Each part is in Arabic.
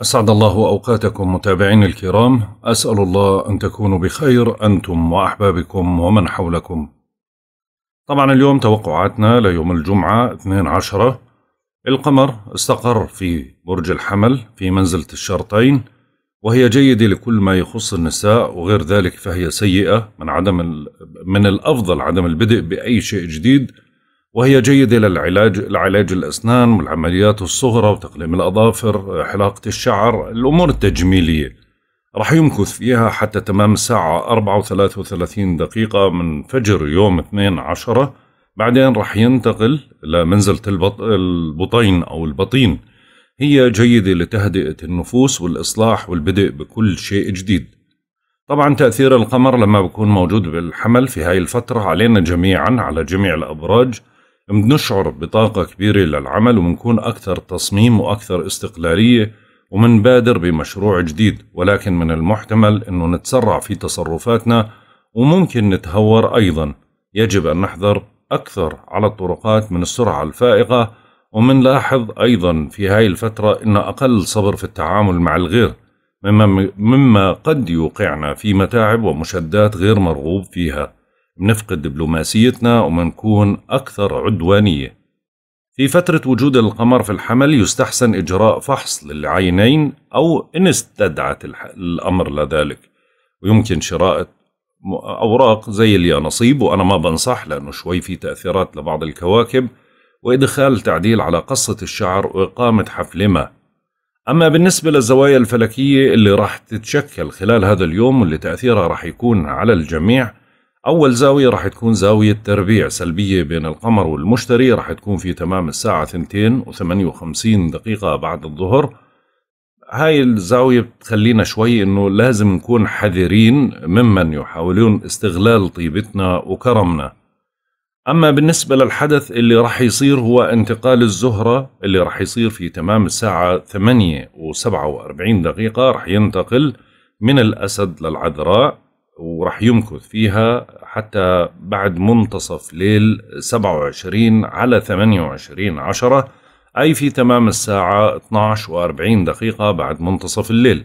أسعد الله أوقاتكم متابعين الكرام. أسأل الله أن تكونوا بخير أنتم وأحبابكم ومن حولكم. طبعا اليوم توقعاتنا ليوم الجمعة 12 القمر استقر في برج الحمل في منزلة الشرطين وهي جيدة لكل ما يخص النساء وغير ذلك فهي سيئة من عدم من الأفضل عدم البدء بأي شيء جديد. وهي جيدة للعلاج لعلاج الأسنان والعمليات الصغرى وتقليم الأظافر حلاقة الشعر الأمور التجميلية. رح يمكث فيها حتى تمام الساعة 4 و33 دقيقة من فجر يوم 2 عشرة. بعدين رح ينتقل لمنزلة البط... البطين أو البطين. هي جيدة لتهدئة النفوس والإصلاح والبدء بكل شيء جديد. طبعا تأثير القمر لما بكون موجود بالحمل في هاي الفترة علينا جميعا على جميع الأبراج. بنشعر بطاقة كبيرة للعمل وبنكون أكثر تصميم وأكثر استقلالية ومنبادر بمشروع جديد ولكن من المحتمل أنه نتسرع في تصرفاتنا وممكن نتهور أيضا. يجب أن نحذر أكثر على الطرقات من السرعة الفائقة ومنلاحظ أيضا في هاي الفترة أن أقل صبر في التعامل مع الغير مما, مما قد يوقعنا في متاعب ومشدات غير مرغوب فيها. بنفقد دبلوماسيتنا ومنكون أكثر عدوانية. في فترة وجود القمر في الحمل يستحسن إجراء فحص للعينين أو إن استدعت الأمر لذلك. ويمكن شراء أوراق زي اليانصيب وأنا ما بنصح لأنه شوي في تأثيرات لبعض الكواكب وإدخال تعديل على قصة الشعر وإقامة حفل ما. أما بالنسبة للزوايا الفلكية اللي راح تتشكل خلال هذا اليوم واللي تأثيرها راح يكون على الجميع أول زاوية راح تكون زاوية تربيع سلبية بين القمر والمشتري راح تكون في تمام الساعة 2 و58 دقيقة بعد الظهر. هاي الزاوية بتخلينا شوي إنه لازم نكون حذرين ممن يحاولون استغلال طيبتنا وكرمنا. أما بالنسبة للحدث اللي راح يصير هو انتقال الزهرة اللي راح يصير في تمام الساعة 8 و47 دقيقة راح ينتقل من الأسد للعذراء. وراح يمكث فيها حتى بعد منتصف ليل 27 على 28 عشرة أي في تمام الساعة 12 و40 دقيقة بعد منتصف الليل.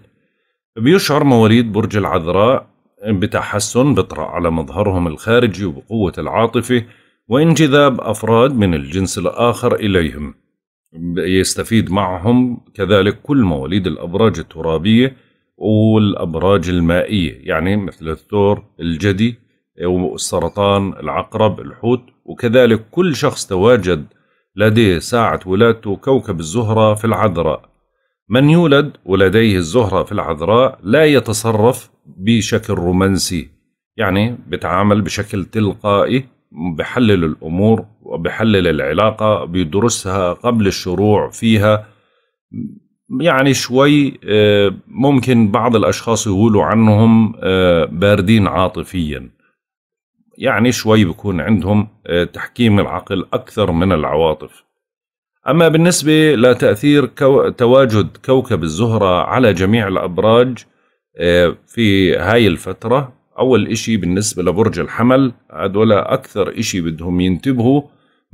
بيشعر مواليد برج العذراء بتحسن بطرأ على مظهرهم الخارجي وبقوة العاطفة وانجذاب أفراد من الجنس الآخر إليهم. يستفيد معهم كذلك كل مواليد الأبراج الترابية والأبراج المائية يعني مثل الثور الجدي والسرطان العقرب الحوت وكذلك كل شخص تواجد لديه ساعة ولادته كوكب الزهرة في العذراء. من يولد ولديه الزهرة في العذراء لا يتصرف بشكل رومانسي يعني بتعامل بشكل تلقائي بحلل الأمور وبحلل العلاقة بيدرسها قبل الشروع فيها. يعني شوي آه، ممكن بعض الأشخاص يقولوا عنهم آه، باردين عاطفيا. يعني شوي بكون عندهم آه، تحكيم العقل أكثر من العواطف. أما بالنسبة لتأثير كو... تواجد كوكب الزهرة على جميع الأبراج في هاي الفترة أول إشي بالنسبة لبرج الحمل هذول أكثر إشي بدهم ينتبهوا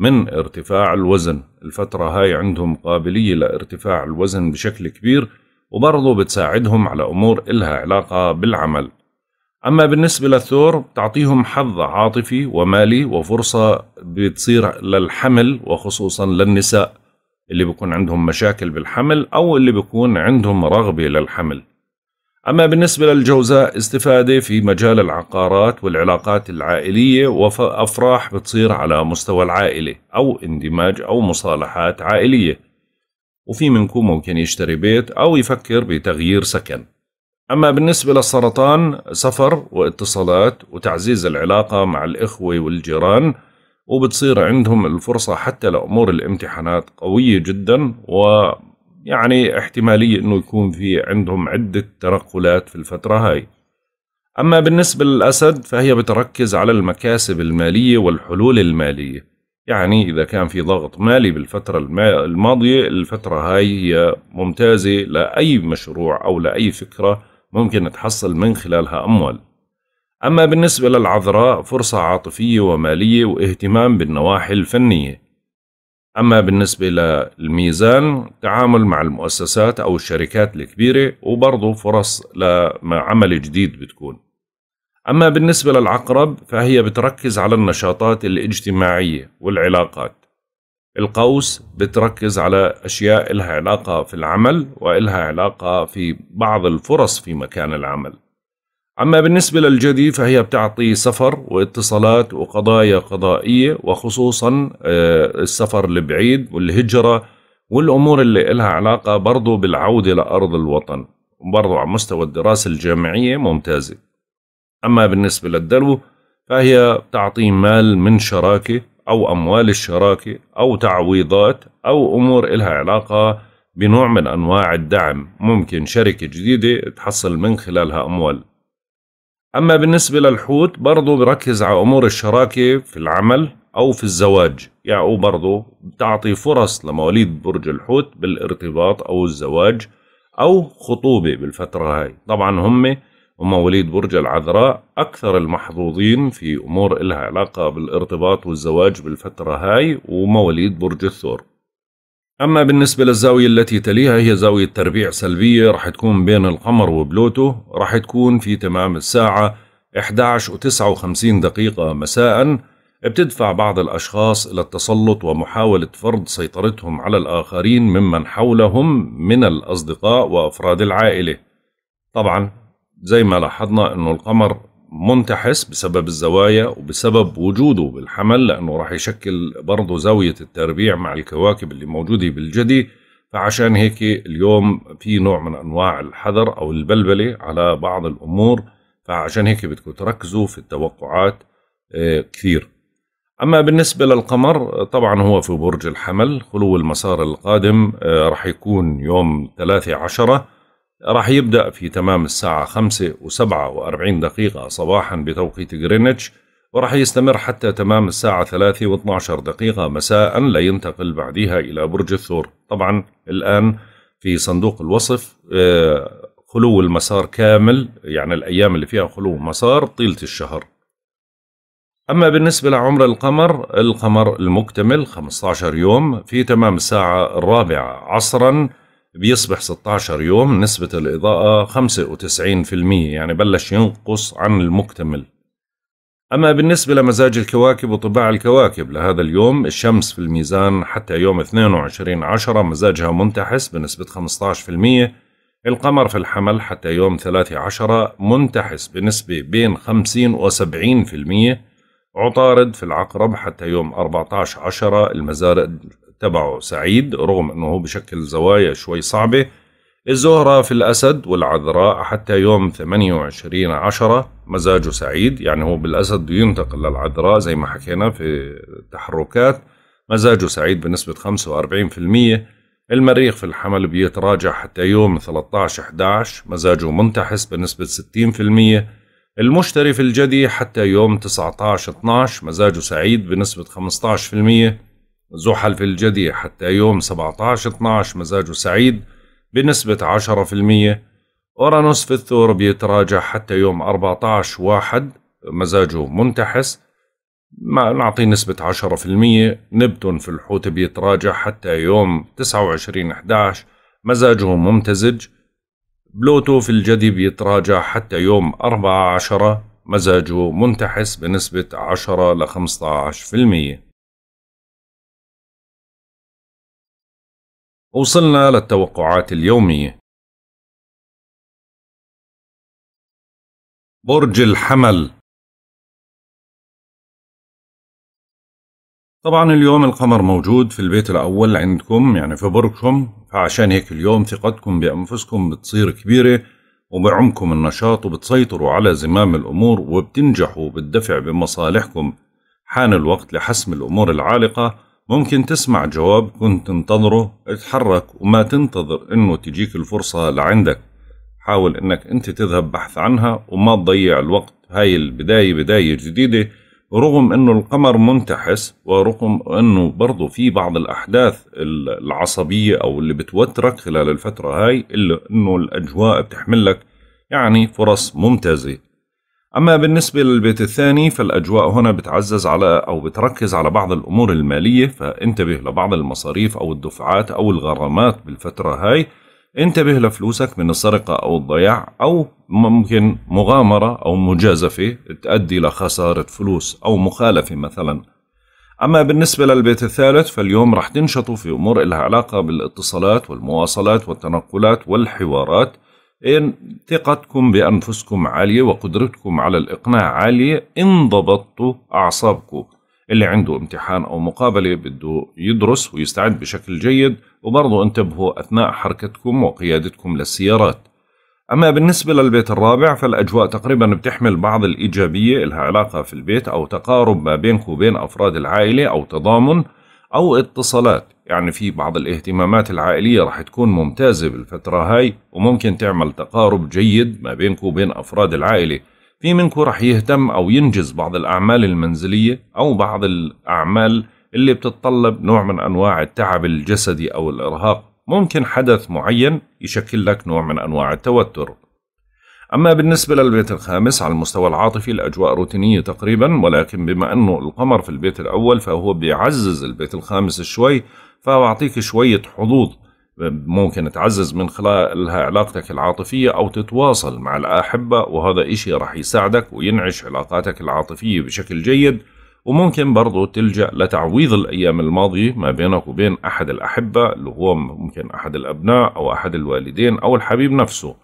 من ارتفاع الوزن. الفترة هاي عندهم قابلية لارتفاع الوزن بشكل كبير وبرضه بتساعدهم على أمور إلها علاقة بالعمل. أما بالنسبة للثور بتعطيهم حظ عاطفي ومالي وفرصة بتصير للحمل وخصوصا للنساء اللي بيكون عندهم مشاكل بالحمل أو اللي بيكون عندهم رغبة للحمل. أما بالنسبة للجوزاء استفادة في مجال العقارات والعلاقات العائلية وأفراح بتصير على مستوى العائلة أو اندماج أو مصالحات عائلية. وفي منكم ممكن يشتري بيت أو يفكر بتغيير سكن. أما بالنسبة للسرطان سفر واتصالات وتعزيز العلاقة مع الإخوة والجيران وبتصير عندهم الفرصة حتى لأمور الامتحانات قوية جدا و يعني احتمالية إنه يكون في عندهم عدة تنقلات في الفترة هاي. أما بالنسبة للأسد فهي بتركز على المكاسب المالية والحلول المالية. يعني إذا كان في ضغط مالي بالفترة الماضية الفترة هاي هي ممتازة لأي مشروع أو لأي فكرة ممكن تحصل من خلالها أموال. أما بالنسبة للعذراء فرصة عاطفية ومالية واهتمام بالنواحي الفنية. أما بالنسبة للميزان تعامل مع المؤسسات أو الشركات الكبيرة وبرضه فرص لعمل جديد بتكون. أما بالنسبة للعقرب فهي بتركز على النشاطات الاجتماعية والعلاقات. القوس بتركز على أشياء إلها علاقة في العمل وإلها علاقة في بعض الفرص في مكان العمل. أما بالنسبة للجدي فهي بتعطي سفر واتصالات وقضايا قضائية وخصوصا آه، السفر البعيد والهجرة والأمور اللي إلها علاقة برضو بالعودة لأرض الوطن وبرضو على مستوى الدراسة الجامعية ممتازة. أما بالنسبة للدلو فهي بتعطي مال من شراكة أو أموال الشراكة أو تعويضات أو أمور إلها علاقة بنوع من أنواع الدعم. ممكن شركة جديدة تحصل من خلالها أموال. أما بالنسبة للحوت برضو بركز على أمور الشراكة في العمل أو في الزواج. يعني برضو بتعطي فرص لمواليد برج الحوت بالارتباط أو الزواج أو خطوبة بالفترة هاي. طبعا هم ومواليد برج العذراء أكثر المحظوظين في أمور إلها علاقة بالارتباط والزواج بالفترة هاي ومواليد برج الثور. أما بالنسبة للزاوية التي تليها هي زاوية تربيع سلبية راح تكون بين القمر وبلوتو. راح تكون في تمام الساعة 11 و 59 دقيقة مساء. بتدفع بعض الأشخاص إلى التسلط ومحاولة فرض سيطرتهم على الآخرين ممن حولهم من الأصدقاء وأفراد العائلة. طبعا زي ما لاحظنا أنه القمر منتحس بسبب الزوايا وبسبب وجوده بالحمل لأنه راح يشكل برضه زاوية التربيع مع الكواكب اللي موجودة بالجدي. فعشان هيك اليوم في نوع من أنواع الحذر أو البلبلة على بعض الأمور. فعشان هيك بدكم تركزوا في التوقعات آه، كثير. أما بالنسبة للقمر طبعا هو في برج الحمل خلو المسار القادم آه، راح يكون يوم 3 عشرة. راح يبدأ في تمام الساعة 5 و47 دقيقة صباحا بتوقيت غرينتش وراح يستمر حتى تمام الساعة 3 و12 دقيقة مساء لينتقل بعدها إلى برج الثور. طبعا الآن في صندوق الوصف آه، خلو المسار كامل يعني الأيام اللي فيها خلو مسار طيلة الشهر. أما بالنسبة لعمر القمر القمر المكتمل 15 يوم في تمام الساعة الرابعة عصرا بيصبح 16 يوم نسبة الإضاءة 95% يعني بلش ينقص عن المكتمل. أما بالنسبة لمزاج الكواكب وطباع الكواكب لهذا اليوم الشمس في الميزان حتى يوم 22 عشرة مزاجها منتحس بنسبة 15% القمر في الحمل حتى يوم 13 عشرة منتحس بنسبة بين 50 و 70% عطارد في العقرب حتى يوم 14 عشرة المزارع تبعه سعيد رغم أنه بشكل زوايا شوي صعبة. الزهرة في الأسد والعذراء حتى يوم 28 عشرة مزاجه سعيد يعني هو بالأسد ينتقل للعذراء زي ما حكينا في التحركات. مزاجه سعيد بنسبة 45% المريخ في الحمل بيتراجع حتى يوم 13 11 مزاجه منتحس بنسبة 60% المشتري في الجدي حتى يوم 19 12 مزاجه سعيد بنسبة 15% زحل في الجدي حتى يوم 17 12 مزاجه سعيد بنسبة 10% أورانوس في الثور بيتراجع حتى يوم 14 واحد مزاجه منتحس. ما نعطيه نسبة 10% نبتون في الحوت بيتراجع حتى يوم 29 11 مزاجه ممتزج. بلوتو في الجدي بيتراجع حتى يوم 14 مزاجه منتحس بنسبة 10 ل 15% وصلنا للتوقعات اليومية. برج الحمل. طبعا اليوم القمر موجود في البيت الأول عندكم يعني في برجكم فعشان هيك اليوم ثقتكم بأنفسكم بتصير كبيرة وبعمكم النشاط وبتسيطروا على زمام الأمور وبتنجحوا بالدفع بمصالحكم. حان الوقت لحسم الأمور العالقة ممكن تسمع جواب كنت تنتظره اتحرك وما تنتظر إنه تجيك الفرصة لعندك. حاول إنك أنت تذهب بحث عنها وما تضيع الوقت. هاي البداية بداية جديدة رغم إنه القمر منتحس ورغم إنه برضو في بعض الأحداث العصبية أو اللي بتوترك خلال الفترة هاي إلا إنه الأجواء بتحمل لك يعني فرص ممتازة. أما بالنسبة للبيت الثاني فالأجواء هنا بتعزز على أو بتركز على بعض الأمور المالية فانتبه لبعض المصاريف أو الدفعات أو الغرامات بالفترة هاي. انتبه لفلوسك من السرقة أو الضياع أو ممكن مغامرة أو مجازفة تؤدي لخسارة فلوس أو مخالفة مثلا. أما بالنسبة للبيت الثالث فاليوم رح تنشطوا في أمور لها علاقة بالإتصالات والمواصلات والتنقلات والحوارات. إن ثقتكم بأنفسكم عالية وقدرتكم على الإقناع عالية إن ضبطتوا أعصابكم. اللي عنده امتحان أو مقابلة بده يدرس ويستعد بشكل جيد وبرضه انتبهوا أثناء حركتكم وقيادتكم للسيارات. أما بالنسبة للبيت الرابع فالأجواء تقريبا بتحمل بعض الإيجابية لها علاقة في البيت أو تقارب ما بينك وبين أفراد العائلة أو تضامن. أو اتصالات. يعني في بعض الاهتمامات العائلية راح تكون ممتازة بالفترة هاي وممكن تعمل تقارب جيد ما بينك وبين أفراد العائلة. في منكم راح يهتم أو ينجز بعض الأعمال المنزلية أو بعض الأعمال اللي بتتطلب نوع من أنواع التعب الجسدي أو الإرهاق. ممكن حدث معين يشكل لك نوع من أنواع التوتر. أما بالنسبة للبيت الخامس على المستوى العاطفي الأجواء روتينية تقريبا ولكن بما أنه القمر في البيت الأول فهو بيعزز البيت الخامس شوي فبعطيك شوية حظوظ ممكن تعزز من خلالها علاقتك العاطفية أو تتواصل مع الأحبة وهذا إشي رح يساعدك وينعش علاقاتك العاطفية بشكل جيد. وممكن برضو تلجأ لتعويض الأيام الماضية ما بينك وبين أحد الأحبة اللي هو ممكن أحد الأبناء أو أحد الوالدين أو الحبيب نفسه.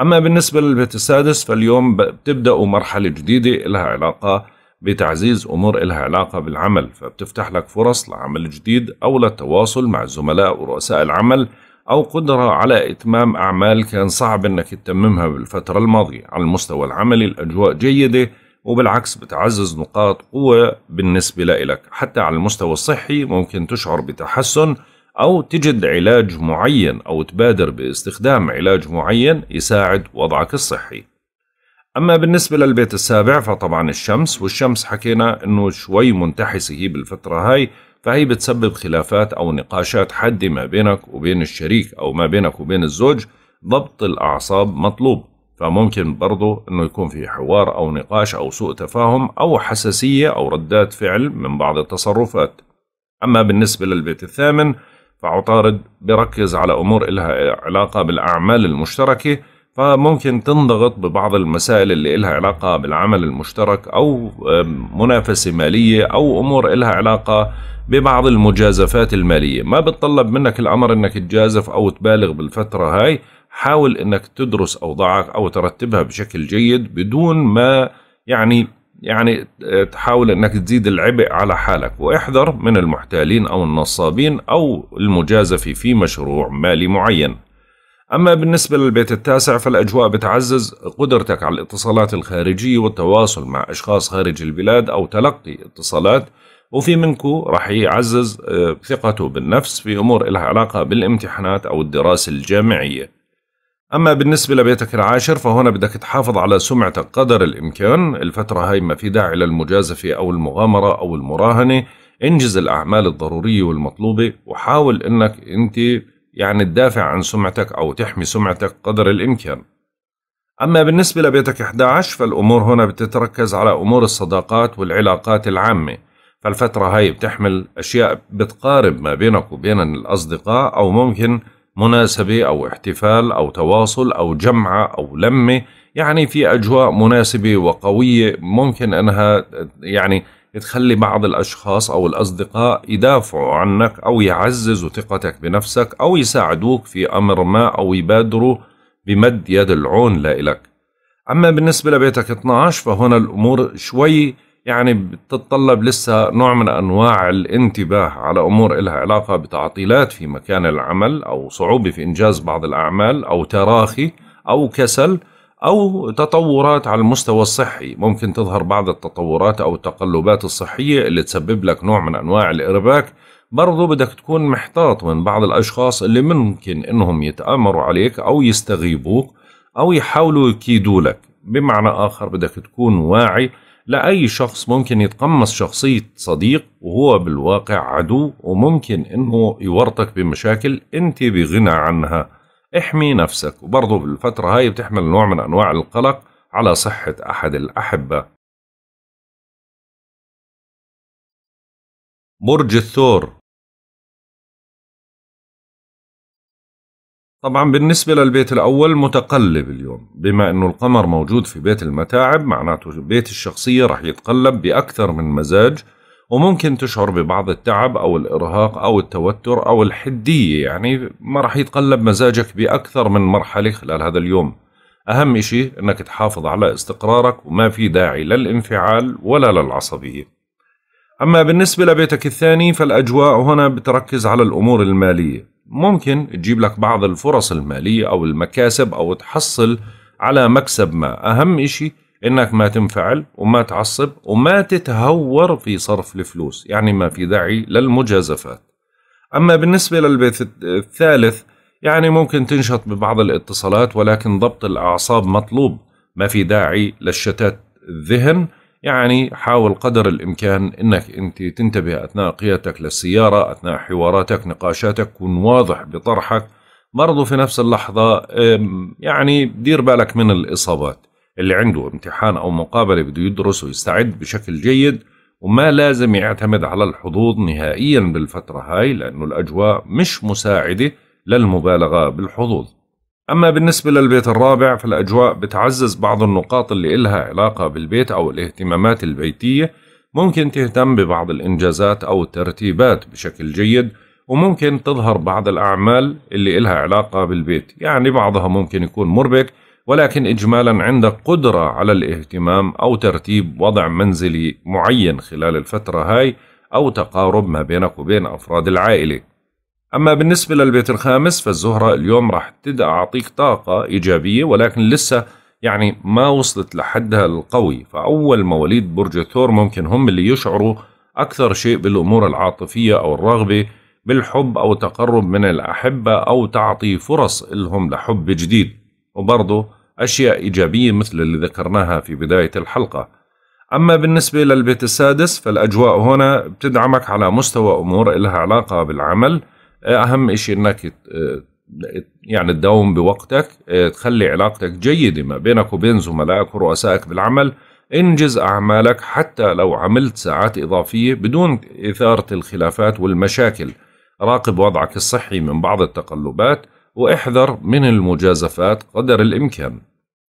أما بالنسبة للبيت السادس فاليوم بتبدأوا مرحلة جديدة لها علاقة بتعزيز أمور إلها علاقة بالعمل فبتفتح لك فرص لعمل جديد أو للتواصل مع الزملاء ورؤساء العمل أو قدرة على إتمام أعمال كان صعب أنك تتممها بالفترة الماضية. على المستوى العملي الأجواء جيدة وبالعكس بتعزز نقاط قوة بالنسبة لك حتى على المستوى الصحي ممكن تشعر بتحسن أو تجد علاج معين أو تبادر باستخدام علاج معين يساعد وضعك الصحي. أما بالنسبة للبيت السابع فطبعا الشمس والشمس حكينا أنه شوي منتحسة هي بالفترة هاي فهي بتسبب خلافات أو نقاشات حادة ما بينك وبين الشريك أو ما بينك وبين الزوج ضبط الأعصاب مطلوب. فممكن برضو أنه يكون في حوار أو نقاش أو سوء تفاهم أو حساسية أو ردات فعل من بعض التصرفات. أما بالنسبة للبيت الثامن فعطارد بركز على أمور إلها علاقة بالأعمال المشتركة فممكن تنضغط ببعض المسائل اللي إلها علاقة بالعمل المشترك أو منافسة مالية أو أمور إلها علاقة ببعض المجازفات المالية. ما بتطلب منك الأمر أنك تجازف أو تبالغ بالفترة هاي حاول أنك تدرس أوضاعك أو ترتبها بشكل جيد بدون ما يعني يعني تحاول إنك تزيد العبء على حالك وإحذر من المحتالين أو النصابين أو المجازفة في مشروع مالي معين. أما بالنسبة للبيت التاسع فالأجواء بتعزز قدرتك على الاتصالات الخارجية والتواصل مع أشخاص خارج البلاد أو تلقي اتصالات. وفي منكو راح يعزز آه، ثقته بالنفس في أمور لها علاقة بالامتحانات أو الدراسة الجامعية. أما بالنسبة لبيتك العاشر فهنا بدك تحافظ على سمعتك قدر الإمكان. الفترة هاي ما في داعي للمجازفة أو المغامرة أو المراهنة. انجز الأعمال الضرورية والمطلوبة وحاول أنك أنت يعني تدافع عن سمعتك أو تحمي سمعتك قدر الإمكان. أما بالنسبة لبيتك 11 فالأمور هنا بتتركز على أمور الصداقات والعلاقات العامة. فالفترة هاي بتحمل أشياء بتقارب ما بينك وبين الأصدقاء أو ممكن مناسبة أو احتفال أو تواصل أو جمعة أو لمة يعني في أجواء مناسبة وقوية ممكن أنها يعني تخلي بعض الأشخاص أو الأصدقاء يدافعوا عنك أو يعززوا ثقتك بنفسك أو يساعدوك في أمر ما أو يبادروا بمد يد العون لإلك. أما بالنسبة لبيتك 12 فهنا الأمور شوي يعني بتتطلب لسه نوع من أنواع الانتباه على أمور إلها علاقة بتعطيلات في مكان العمل أو صعوبة في إنجاز بعض الأعمال أو تراخي أو كسل أو تطورات على المستوى الصحي. ممكن تظهر بعض التطورات أو التقلبات الصحية اللي تسبب لك نوع من أنواع الإرباك. برضو بدك تكون محتاط من بعض الأشخاص اللي ممكن إنهم يتآمروا عليك أو يستغيبوك أو يحاولوا يكيدوا لك. بمعنى آخر بدك تكون واعي لأي شخص ممكن يتقمص شخصية صديق وهو بالواقع عدو وممكن إنه يورطك بمشاكل أنت بغنى عنها. احمي نفسك. وبرضه بالفترة هاي بتحمل نوع من أنواع القلق على صحة أحد الأحبة. برج الثور. طبعا بالنسبة للبيت الأول متقلب اليوم بما أنه القمر موجود في بيت المتاعب معناته بيت الشخصية رح يتقلب بأكثر من مزاج وممكن تشعر ببعض التعب أو الإرهاق أو التوتر أو الحدية يعني ما رح يتقلب مزاجك بأكثر من مرحلة خلال هذا اليوم. أهم إشي أنك تحافظ على استقرارك وما في داعي للانفعال ولا للعصبية. أما بالنسبة لبيتك الثاني فالأجواء هنا بتركز على الأمور المالية. ممكن تجيب لك بعض الفرص المالية أو المكاسب أو تحصل على مكسب ما. أهم إشي إنك ما تنفعل وما تعصب وما تتهور في صرف الفلوس يعني ما في داعي للمجازفات. أما بالنسبة للبيت الثالث يعني ممكن تنشط ببعض الاتصالات ولكن ضبط الأعصاب مطلوب. ما في داعي للشتات الذهن يعني حاول قدر الإمكان أنك أنت تنتبه أثناء قيادتك للسيارة أثناء حواراتك نقاشاتك كن واضح بطرحك. برضو في نفس اللحظة يعني دير بالك من الإصابات. اللي عنده امتحان أو مقابلة بده يدرس ويستعد بشكل جيد وما لازم يعتمد على الحظوظ نهائيا بالفترة هاي لأنه الأجواء مش مساعدة للمبالغة بالحظوظ. أما بالنسبة للبيت الرابع فالأجواء بتعزز بعض النقاط اللي إلها علاقة بالبيت أو الاهتمامات البيتية. ممكن تهتم ببعض الإنجازات أو الترتيبات بشكل جيد وممكن تظهر بعض الأعمال اللي إلها علاقة بالبيت. يعني بعضها ممكن يكون مربك ولكن إجمالا عندك قدرة على الاهتمام أو ترتيب وضع منزلي معين خلال الفترة هاي أو تقارب ما بينك وبين أفراد العائلة. أما بالنسبة للبيت الخامس فالزهرة اليوم راح تعطيك طاقة إيجابية ولكن لسه يعني ما وصلت لحدها القوي. فأول مواليد برج الثور ممكن هم اللي يشعروا أكثر شيء بالأمور العاطفية أو الرغبة بالحب أو تقرب من الأحبة أو تعطي فرص لهم لحب جديد. وبرضه أشياء إيجابية مثل اللي ذكرناها في بداية الحلقة. أما بالنسبة للبيت السادس فالأجواء هنا بتدعمك على مستوى أمور إلها علاقة بالعمل. أهم شيء إنك يعني تداوم بوقتك تخلي علاقتك جيدة ما بينك وبين زملائك ورؤسائك بالعمل. انجز أعمالك حتى لو عملت ساعات إضافية بدون إثارة الخلافات والمشاكل. راقب وضعك الصحي من بعض التقلبات وإحذر من المجازفات قدر الإمكان.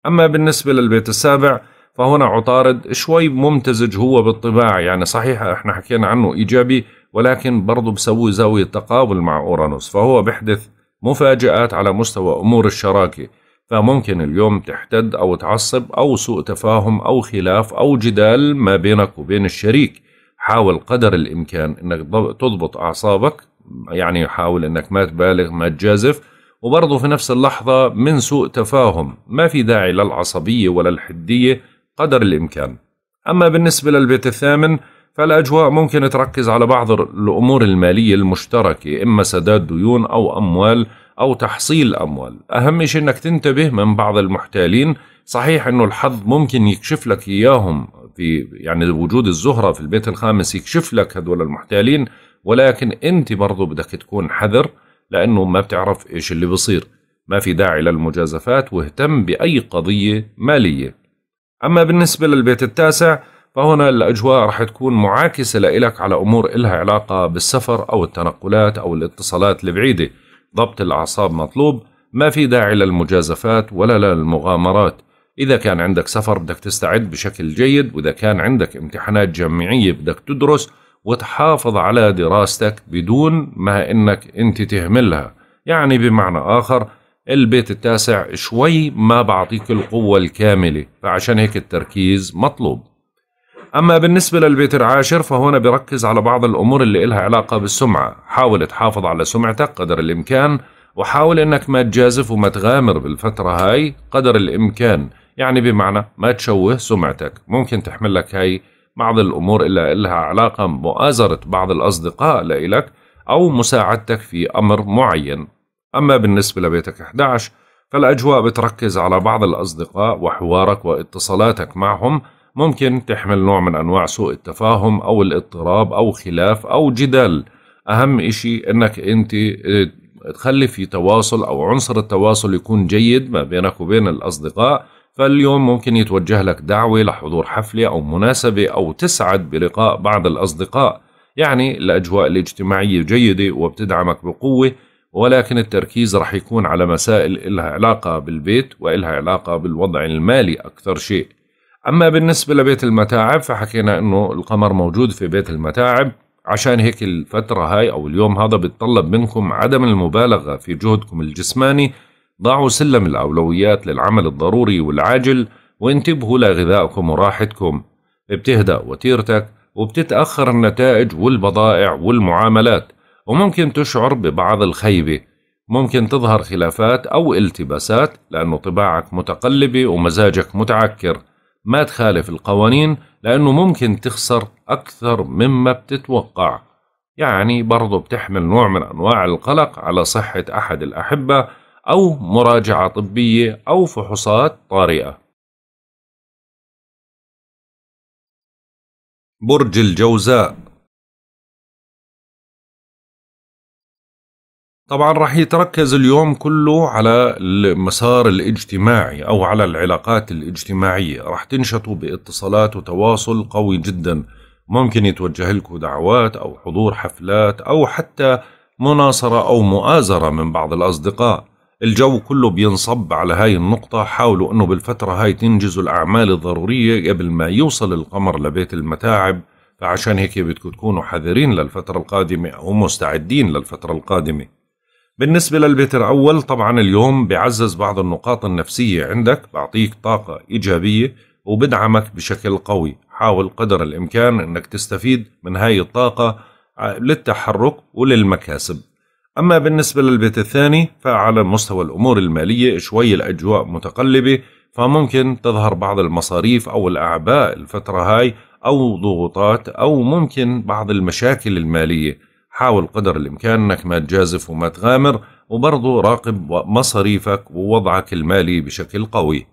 أما بالنسبة للبيت السابع فهنا عطارد شوي ممتزج هو بالطباع يعني صحيح إحنا حكينا عنه إيجابي ولكن برضه بسوي زاوية تقابل مع أورانوس فهو بحدث مفاجآت على مستوى أمور الشراكة فممكن اليوم تحتد أو تعصب أو سوء تفاهم أو خلاف أو جدال ما بينك وبين الشريك. حاول قدر الإمكان أنك تضبط أعصابك يعني حاول أنك ما تبالغ ما تجازف وبرضه في نفس اللحظة من سوء تفاهم ما في داعي للعصبية ولا الحدية قدر الإمكان. أما بالنسبة للبيت الثامن فالأجواء ممكن تركز على بعض الأمور المالية المشتركة إما سداد ديون أو أموال أو تحصيل أموال. أهم شيء أنك تنتبه من بعض المحتالين. صحيح أنه الحظ ممكن يكشف لك إياهم في يعني وجود الزهرة في البيت الخامس يكشف لك هذول المحتالين ولكن أنت برضو بدك تكون حذر لأنه ما بتعرف إيش اللي بصير. ما في داعي للمجازفات واهتم بأي قضية مالية. أما بالنسبة للبيت التاسع فهنا الأجواء راح تكون معاكسة لإلك على أمور إلها علاقة بالسفر أو التنقلات أو الاتصالات البعيدة. ضبط الأعصاب مطلوب ما في داعي للمجازفات ولا للمغامرات. إذا كان عندك سفر بدك تستعد بشكل جيد وإذا كان عندك امتحانات جامعية بدك تدرس وتحافظ على دراستك بدون ما إنك أنت تهملها. يعني بمعنى آخر البيت التاسع شوي ما بعطيك القوة الكاملة فعشان هيك التركيز مطلوب. أما بالنسبة للبيت العاشر فهنا بركز على بعض الأمور اللي إلها علاقة بالسمعة. حاول تحافظ على سمعتك قدر الإمكان وحاول إنك ما تجازف وما تغامر بالفترة هاي قدر الإمكان. يعني بمعنى ما تشوه سمعتك. ممكن تحمل لك هاي بعض الأمور اللي إلها علاقة بمؤازرة بعض الأصدقاء لإلك أو مساعدتك في أمر معين. أما بالنسبة لبيتك 11 فالأجواء بتركز على بعض الأصدقاء وحوارك واتصالاتك معهم ممكن تحمل نوع من أنواع سوء التفاهم أو الاضطراب أو خلاف أو جدال. أهم إشي أنك أنت تخلي في تواصل أو عنصر التواصل يكون جيد ما بينك وبين الأصدقاء. فاليوم ممكن يتوجه لك دعوة لحضور حفلة أو مناسبة أو تسعد بلقاء بعض الأصدقاء. يعني الأجواء الاجتماعية جيدة وبتدعمك بقوة ولكن التركيز رح يكون على مسائل إلها علاقة بالبيت وإلها علاقة بالوضع المالي أكثر شيء. أما بالنسبة لبيت المتاعب فحكينا أنه القمر موجود في بيت المتاعب. عشان هيك الفترة هاي أو اليوم هذا بيتطلب منكم عدم المبالغة في جهدكم الجسماني. ضعوا سلم الأولويات للعمل الضروري والعاجل وانتبهوا لغذائكم وراحتكم. بتهدأ وتيرتك وبتتأخر النتائج والبضائع والمعاملات. وممكن تشعر ببعض الخيبة. ممكن تظهر خلافات أو التباسات لأنه طباعك متقلبة ومزاجك متعكر. ما تخالف القوانين لأنه ممكن تخسر أكثر مما بتتوقع. يعني برضو بتحمل نوع من أنواع القلق على صحة أحد الأحبة أو مراجعة طبية أو فحوصات طارئة. برج الجوزاء طبعا راح يتركز اليوم كله على المسار الاجتماعي أو على العلاقات الاجتماعية. راح تنشطوا باتصالات وتواصل قوي جدا. ممكن يتوجه لكم دعوات أو حضور حفلات أو حتى مناصرة أو مؤازرة من بعض الأصدقاء. الجو كله بينصب على هاي النقطة. حاولوا إنه بالفترة هاي تنجزوا الأعمال الضرورية قبل ما يوصل القمر لبيت المتاعب. فعشان هيك بدكم تكونوا حذرين للفترة القادمة أو مستعدين للفترة القادمة. بالنسبة للبيت الأول طبعا اليوم بيعزز بعض النقاط النفسية عندك بعطيك طاقة إيجابية وبدعمك بشكل قوي. حاول قدر الإمكان أنك تستفيد من هاي الطاقة للتحرك وللمكاسب. أما بالنسبة للبيت الثاني فعلى مستوى الأمور المالية شوي الأجواء متقلبة فممكن تظهر بعض المصاريف أو الأعباء الفترة هاي أو ضغوطات أو ممكن بعض المشاكل المالية. حاول قدر الإمكان أنك ما تجازف وما تغامر وبرضه راقب مصاريفك ووضعك المالي بشكل قوي.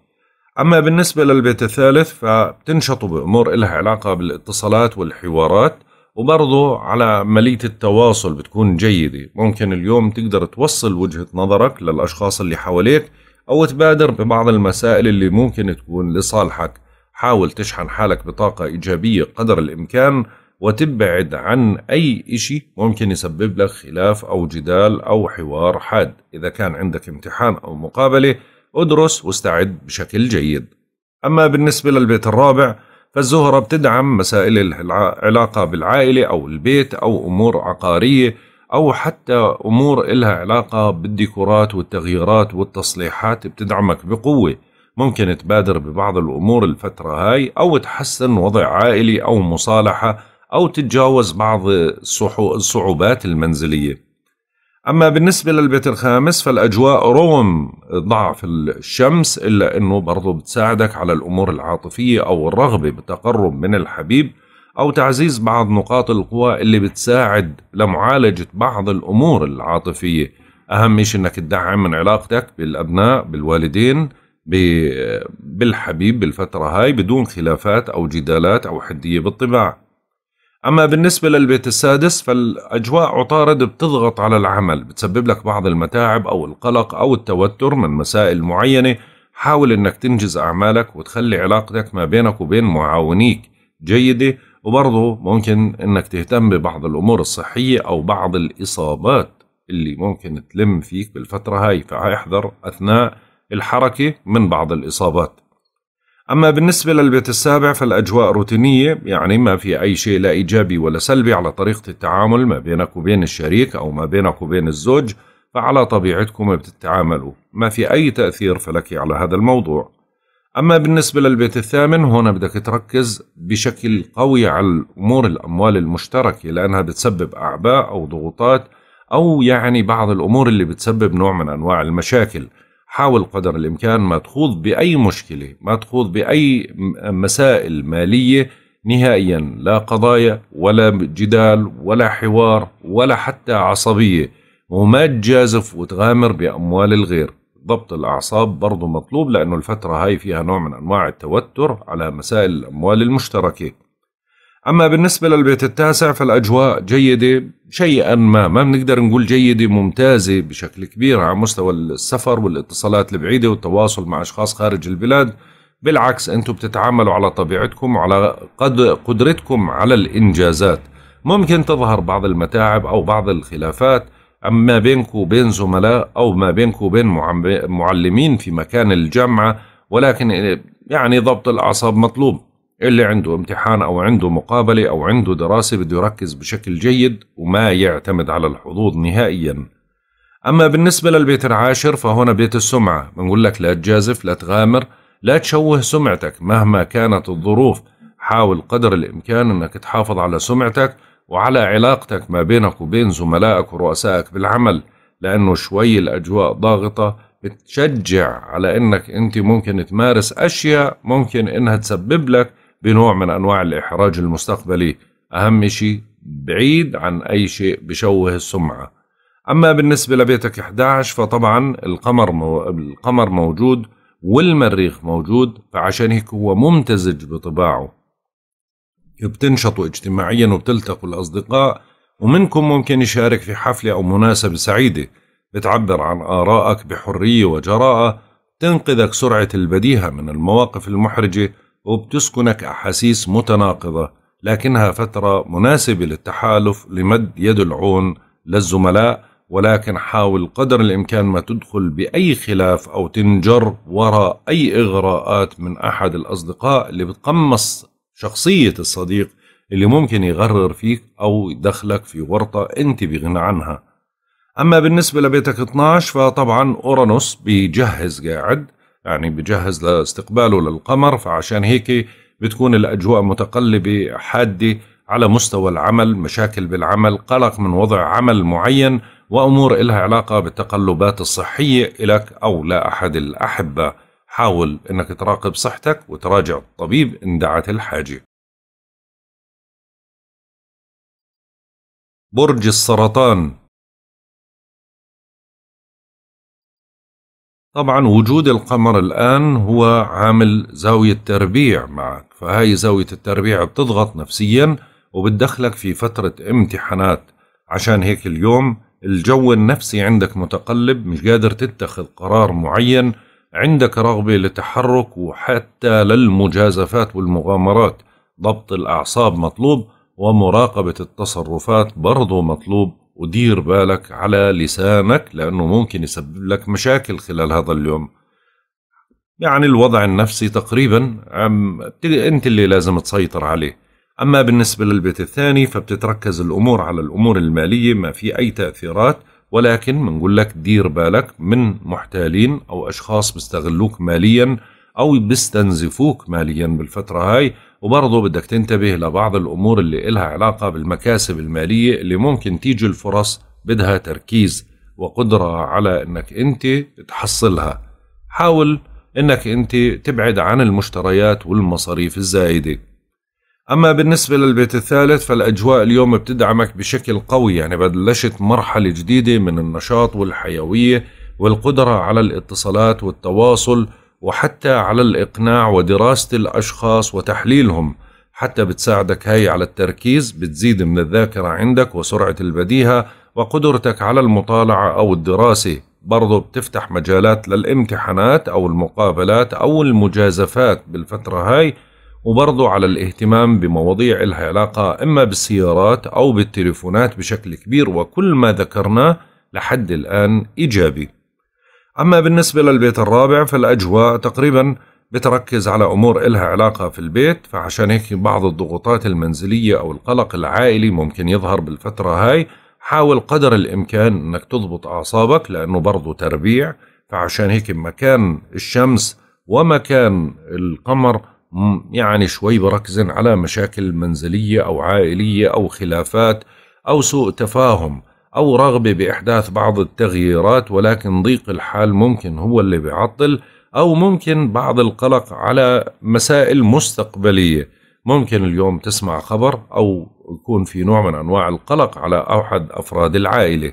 أما بالنسبة للبيت الثالث فبتنشطوا بأمور إلها علاقة بالاتصالات والحوارات وبرضه على عملية التواصل بتكون جيدة. ممكن اليوم تقدر توصل وجهة نظرك للأشخاص اللي حواليك أو تبادر ببعض المسائل اللي ممكن تكون لصالحك. حاول تشحن حالك بطاقة إيجابية قدر الإمكان وتبعد عن أي إشي ممكن يسبب لك خلاف أو جدال أو حوار حاد. إذا كان عندك امتحان أو مقابلة ادرس واستعد بشكل جيد. أما بالنسبة للبيت الرابع فالزهرة بتدعم مسائل العلاقة بالعائلة أو البيت أو أمور عقارية أو حتى أمور إلها علاقة بالديكورات والتغييرات والتصليحات بتدعمك بقوة. ممكن تبادر ببعض الأمور الفترة هاي أو تحسن وضع عائلي أو مصالحة أو تتجاوز بعض الصعوبات المنزلية. أما بالنسبة للبيت الخامس فالأجواء رغم ضعف الشمس إلا أنه برضو بتساعدك على الأمور العاطفية أو الرغبة بالتقرب من الحبيب أو تعزيز بعض نقاط القوى اللي بتساعد لمعالجة بعض الأمور العاطفية. أهم شيء أنك تدعم من علاقتك بالأبناء بالوالدين بالحبيب بالفترة هاي بدون خلافات أو جدالات أو حدية بالطباع. أما بالنسبة للبيت السادس فالأجواء عطارد بتضغط على العمل بتسبب لك بعض المتاعب أو القلق أو التوتر من مسائل معينة. حاول أنك تنجز أعمالك وتخلي علاقتك ما بينك وبين معاونيك جيدة وبرضه ممكن أنك تهتم ببعض الأمور الصحية أو بعض الإصابات اللي ممكن تلم فيك بالفترة هاي. فاحذر أثناء الحركة من بعض الإصابات. أما بالنسبة للبيت السابع فالأجواء روتينية يعني ما في أي شيء لا إيجابي ولا سلبي على طريقة التعامل ما بينك وبين الشريك أو ما بينك وبين الزوج فعلى طبيعتكم بتتعاملوا. ما في أي تأثير فلكي على هذا الموضوع. أما بالنسبة للبيت الثامن هنا بدك تركز بشكل قوي على أمور الأموال المشتركة لأنها بتسبب أعباء أو ضغوطات أو يعني بعض الأمور اللي بتسبب نوع من أنواع المشاكل. حاول قدر الإمكان ما تخوض بأي مشكلة ما تخوض بأي مسائل مالية نهائيا لا قضايا ولا جدال ولا حوار ولا حتى عصبية. وما تجازف وتغامر بأموال الغير. ضبط الأعصاب برضو مطلوب لأنه الفترة هاي فيها نوع من أنواع التوتر على مسائل الأموال المشتركة. أما بالنسبة للبيت التاسع فالأجواء جيدة شيئا ما. ما بنقدر نقول جيدة ممتازة بشكل كبير على مستوى السفر والاتصالات البعيدة والتواصل مع أشخاص خارج البلاد. بالعكس أنتم بتتعاملوا على طبيعتكم وعلى قد قدرتكم على الإنجازات. ممكن تظهر بعض المتاعب أو بعض الخلافات أما بينك وبين زملاء أو ما بينك وبين معلمين في مكان الجامعة ولكن يعني ضبط الأعصاب مطلوب. اللي عنده امتحان أو عنده مقابلة أو عنده دراسة بده يركز بشكل جيد وما يعتمد على الحظوظ نهائيا. أما بالنسبة للبيت العاشر فهنا بيت السمعة. بنقول لك لا تجازف لا تغامر لا تشوه سمعتك. مهما كانت الظروف حاول قدر الإمكان أنك تحافظ على سمعتك وعلى علاقتك ما بينك وبين زملائك ورؤسائك بالعمل لأنه شوي الأجواء ضاغطة. بتشجع على أنك أنت ممكن تمارس أشياء ممكن أنها تسبب لك بنوع من أنواع الإحراج المستقبلي أهم شيء بعيد عن أي شيء بشوه السمعة. أما بالنسبة لبيتك 11 فطبعا القمر مو... القمر موجود والمريخ موجود فعشان هيك هو ممتزج بطباعه. بتنشطوا اجتماعيا وبتلتقوا الأصدقاء ومنكم ممكن يشارك في حفلة أو مناسبة سعيدة. بتعبر عن آرائك بحرية وجراءة تنقذك سرعة البديهة من المواقف المحرجة وبتسكنك أحاسيس متناقضة لكنها فترة مناسبة للتحالف لمد يد العون للزملاء ولكن حاول قدر الإمكان ما تدخل بأي خلاف أو تنجر وراء أي إغراءات من أحد الأصدقاء اللي بتقمص شخصية الصديق اللي ممكن يغرر فيك أو يدخلك في ورطة أنت بغنى عنها. أما بالنسبة لبيتك 12 فطبعا أورانوس بيجهز قاعد يعني بجهز لاستقباله للقمر فعشان هيك بتكون الأجواء متقلبة حادة على مستوى العمل مشاكل بالعمل قلق من وضع عمل معين وأمور إلها علاقة بالتقلبات الصحية إلك أو لا أحد الأحبة. حاول أنك تراقب صحتك وتراجع الطبيب إن دعت الحاجة. برج السرطان. طبعا وجود القمر الآن هو عامل زاوية تربيع معك فهاي زاوية التربيع بتضغط نفسيا وبتدخلك في فترة امتحانات. عشان هيك اليوم الجو النفسي عندك متقلب مش قادر تتخذ قرار معين عندك رغبة للتحرك وحتى للمجازفات والمغامرات. ضبط الأعصاب مطلوب ومراقبة التصرفات برضو مطلوب. ودير بالك على لسانك لأنه ممكن يسبب لك مشاكل خلال هذا اليوم. يعني الوضع النفسي تقريبا أنت اللي لازم تسيطر عليه. أما بالنسبة للبيت الثاني فبتتركز الأمور على الأمور المالية ما في أي تأثيرات ولكن بنقول لك دير بالك من محتالين أو أشخاص بيستغلوك ماليا أو بيستنزفوك ماليا بالفترة هاي. وبرضه بدك تنتبه لبعض الأمور اللي إلها علاقة بالمكاسب المالية اللي ممكن تيجي الفرص بدها تركيز وقدرة على أنك أنت تحصلها. حاول أنك أنت تبعد عن المشتريات والمصاريف الزايدة. أما بالنسبة للبيت الثالث فالأجواء اليوم بتدعمك بشكل قوي. يعني بلشت مرحلة جديدة من النشاط والحيوية والقدرة على الاتصالات والتواصل وحتى على الإقناع ودراسة الأشخاص وتحليلهم حتى بتساعدك هاي على التركيز بتزيد من الذاكرة عندك وسرعة البديهة وقدرتك على المطالعة أو الدراسة. برضو بتفتح مجالات للامتحانات أو المقابلات أو المجازفات بالفترة هاي وبرضو على الاهتمام بمواضيع إلها علاقة إما بالسيارات أو بالتليفونات بشكل كبير وكل ما ذكرناه لحد الآن إيجابي. أما بالنسبة للبيت الرابع فالأجواء تقريبا بتركز على أمور إلها علاقة في البيت فعشان هيك بعض الضغوطات المنزلية أو القلق العائلي ممكن يظهر بالفترة هاي. حاول قدر الإمكان أنك تضبط أعصابك لأنه برضو تربيع فعشان هيك مكان الشمس ومكان القمر يعني شوي بركزن على مشاكل منزلية أو عائلية أو خلافات أو سوء تفاهم. أو رغبة بإحداث بعض التغييرات ولكن ضيق الحال ممكن هو اللي بيعطل أو ممكن بعض القلق على مسائل مستقبلية. ممكن اليوم تسمع خبر أو يكون في نوع من أنواع القلق على أحد أفراد العائلة.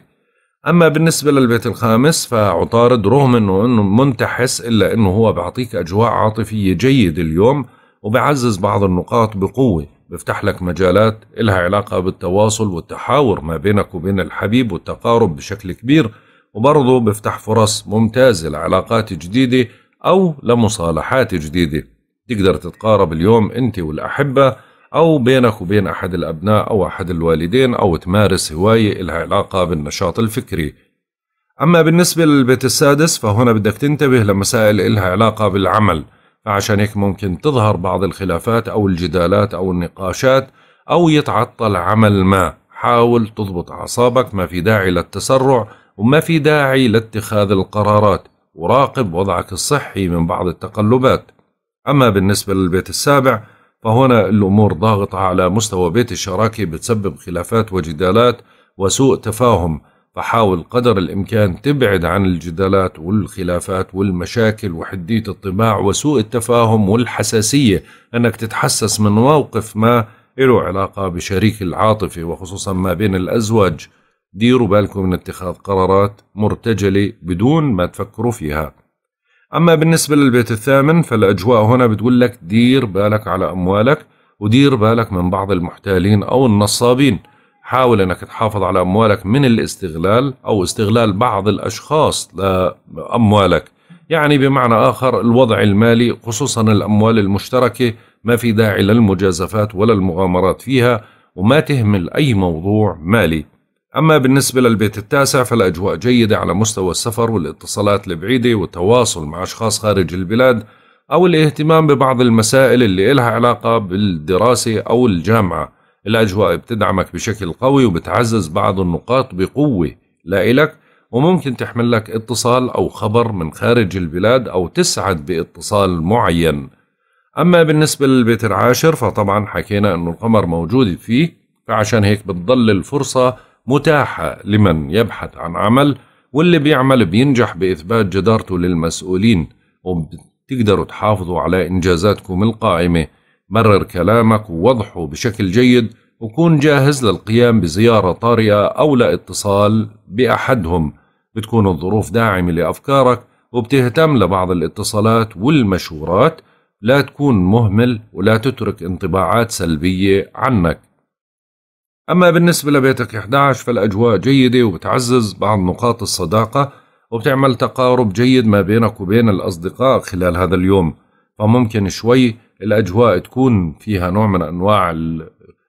أما بالنسبة للبيت الخامس فعطارد رغم أنه أنه منتحس إلا أنه هو بيعطيك أجواء عاطفية جيدة اليوم وبعزز بعض النقاط بقوة. بيفتح لك مجالات إلها علاقة بالتواصل والتحاور ما بينك وبين الحبيب والتقارب بشكل كبير وبرضه بيفتح فرص ممتازة لعلاقات جديدة أو لمصالحات جديدة. تقدر تتقارب اليوم أنت والأحبة أو بينك وبين أحد الأبناء أو أحد الوالدين أو تمارس هواية إلها علاقة بالنشاط الفكري. أما بالنسبة للبيت السادس فهنا بدك تنتبه لمسائل إلها علاقة بالعمل. فعشان هيك ممكن تظهر بعض الخلافات أو الجدالات أو النقاشات أو يتعطل عمل ما. حاول تضبط أعصابك ما في داعي للتسرع وما في داعي لاتخاذ القرارات. وراقب وضعك الصحي من بعض التقلبات. أما بالنسبة للبيت السابع فهنا الأمور ضاغطة على مستوى بيت الشراكة بتسبب خلافات وجدالات وسوء تفاهم. فحاول قدر الإمكان تبعد عن الجدالات والخلافات والمشاكل وحدية الطباع وسوء التفاهم والحساسية أنك تتحسس من موقف ما له علاقة بشريك العاطفة وخصوصا ما بين الأزواج. ديروا بالكم من اتخاذ قرارات مرتجلة بدون ما تفكروا فيها. أما بالنسبة للبيت الثامن فالأجواء هنا بتقول لك دير بالك على أموالك ودير بالك من بعض المحتالين أو النصابين. حاول أنك تحافظ على أموالك من الاستغلال أو استغلال بعض الأشخاص لأموالك. يعني بمعنى آخر الوضع المالي خصوصا الأموال المشتركة ما في داعي للمجازفات ولا المغامرات فيها وما تهمل أي موضوع مالي. أما بالنسبة للبيت التاسع فالأجواء جيدة على مستوى السفر والاتصالات البعيدة والتواصل مع أشخاص خارج البلاد أو الاهتمام ببعض المسائل اللي إلها علاقة بالدراسة أو الجامعة. الأجواء بتدعمك بشكل قوي وبتعزز بعض النقاط بقوة لإلك وممكن تحمل لك اتصال أو خبر من خارج البلاد أو تسعد باتصال معين. أما بالنسبة للبيت العاشر فطبعا حكينا أنه القمر موجود فيه فعشان هيك بتضل الفرصة متاحة لمن يبحث عن عمل واللي بيعمل بينجح بإثبات جدارته للمسؤولين وبتقدروا تحافظوا على إنجازاتكم القائمة. مرر كلامك ووضحه بشكل جيد وكون جاهز للقيام بزيارة طارئة أو لاتصال بأحدهم. بتكون الظروف داعمة لأفكارك وبتهتم لبعض الاتصالات والمشورات. لا تكون مهمل ولا تترك انطباعات سلبية عنك. أما بالنسبة لبيتك 11 فالأجواء جيدة وبتعزز بعض نقاط الصداقة وبتعمل تقارب جيد ما بينك وبين الأصدقاء خلال هذا اليوم. فممكن شوي الأجواء تكون فيها نوع من أنواع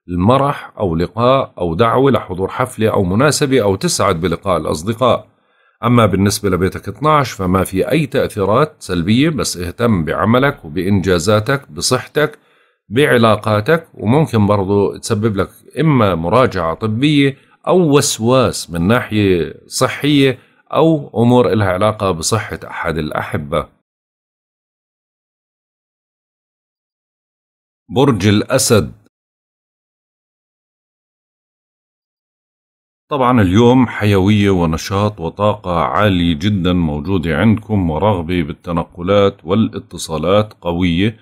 المرح أو لقاء أو دعوة لحضور حفلة أو مناسبة أو تسعد بلقاء الأصدقاء. أما بالنسبة لبيتك 12 فما في أي تأثيرات سلبية بس اهتم بعملك وبإنجازاتك بصحتك بعلاقاتك وممكن برضو تسبب لك إما مراجعة طبية أو وسواس من ناحية صحية أو أمور لها علاقة بصحة أحد الأحبة. برج الأسد. طبعا اليوم حيوية ونشاط وطاقة عالية جدا موجودة عندكم ورغبة بالتنقلات والاتصالات قوية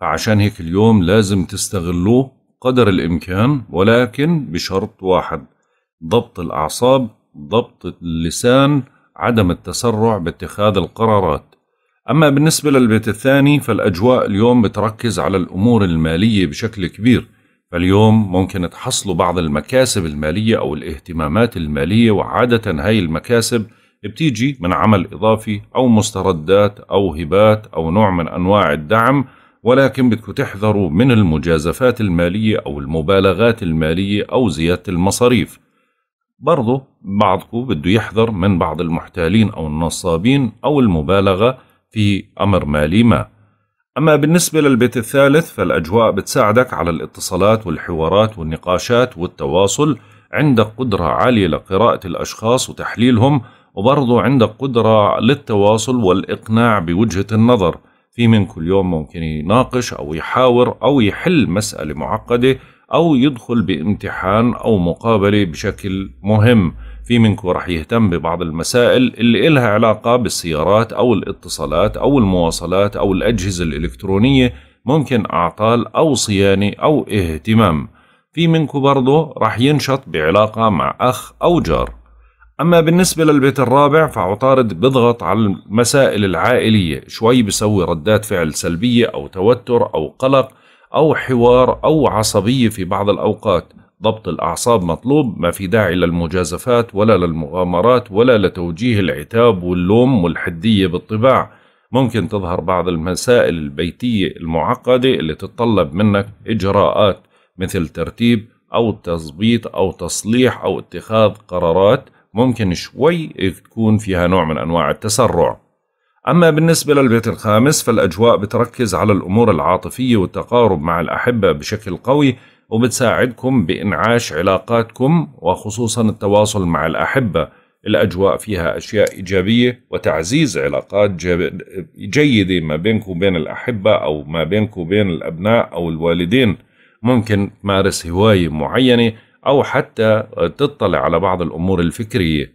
فعشان هيك اليوم لازم تستغلوه قدر الإمكان ولكن بشرط واحد ضبط الأعصاب ضبط اللسان عدم التسرع باتخاذ القرارات. أما بالنسبة للبيت الثاني فالأجواء اليوم بتركز على الأمور المالية بشكل كبير. فاليوم ممكن تحصلوا بعض المكاسب المالية أو الاهتمامات المالية وعادة هاي المكاسب بتيجي من عمل إضافي أو مستردات أو هبات أو نوع من أنواع الدعم ولكن بدكم تحذروا من المجازفات المالية أو المبالغات المالية أو زيادة المصاريف. برضو بعضكم بده يحذر من بعض المحتالين أو النصابين أو المبالغة في أمر مالي ما. أما بالنسبة للبيت الثالث فالأجواء بتساعدك على الاتصالات والحوارات والنقاشات والتواصل. عندك قدرة عالية لقراءة الأشخاص وتحليلهم وبرضو عندك قدرة للتواصل والإقناع بوجهة النظر. في من كل يوم ممكن يناقش أو يحاور أو يحل مسألة معقدة أو يدخل بامتحان أو مقابلة بشكل مهم. في منكم رح يهتم ببعض المسائل اللي إلها علاقة بالسيارات أو الاتصالات أو المواصلات أو الأجهزة الإلكترونية ممكن أعطال أو صيانة أو اهتمام. في منكم برضه رح ينشط بعلاقة مع أخ أو جار. أما بالنسبة للبيت الرابع فعطارد بضغط على المسائل العائلية شوي بسوي ردات فعل سلبية أو توتر أو قلق أو حوار أو عصبية في بعض الأوقات. ضبط الأعصاب مطلوب ما في داعي للمجازفات ولا للمغامرات ولا لتوجيه العتاب واللوم والحدية بالطباع. ممكن تظهر بعض المسائل البيتية المعقدة اللي تتطلب منك إجراءات مثل ترتيب أو تظبيط أو تصليح أو اتخاذ قرارات. ممكن شوي تكون فيها نوع من أنواع التسرع. أما بالنسبة للبيت الخامس فالأجواء بتركز على الأمور العاطفية والتقارب مع الأحبة بشكل قوي. وبتساعدكم بإنعاش علاقاتكم وخصوصا التواصل مع الأحبة. الأجواء فيها أشياء إيجابية وتعزيز علاقات جيدة ما بينك وبين الأحبة أو ما بينك وبين الأبناء أو الوالدين. ممكن تمارس هواية معينة أو حتى تطلع على بعض الأمور الفكرية.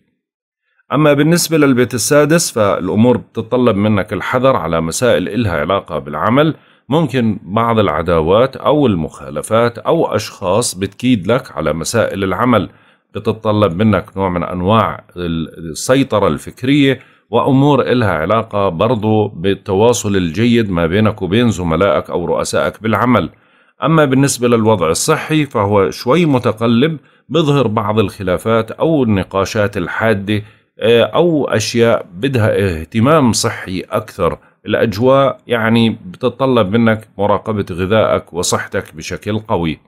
أما بالنسبة للبيت السادس فالأمور بتتطلب منك الحذر على مسائل إلها علاقة بالعمل ممكن بعض العداوات أو المخالفات أو أشخاص بتكيد لك على مسائل العمل بتتطلب منك نوع من أنواع السيطرة الفكرية وأمور إلها علاقة برضو بالتواصل الجيد ما بينك وبين زملائك أو رؤسائك بالعمل. أما بالنسبة للوضع الصحي فهو شوي متقلب بظهر بعض الخلافات أو النقاشات الحادة آه، أو أشياء بدها اهتمام صحي أكثر. الأجواء يعني بتتطلب منك مراقبة غذائك وصحتك بشكل قوي.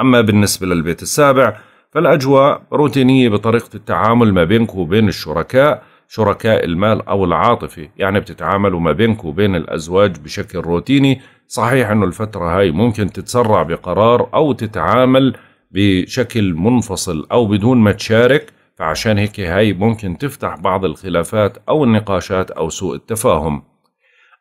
أما بالنسبة للبيت السابع فالأجواء روتينية بطريقة التعامل ما بينك وبين الشركاء شركاء المال أو العاطفة. يعني بتتعاملوا ما بينك وبين الأزواج بشكل روتيني. صحيح أنه الفترة هاي ممكن تتسرع بقرار أو تتعامل بشكل منفصل أو بدون ما تشارك. فعشان هيك هاي ممكن تفتح بعض الخلافات أو النقاشات أو سوء التفاهم.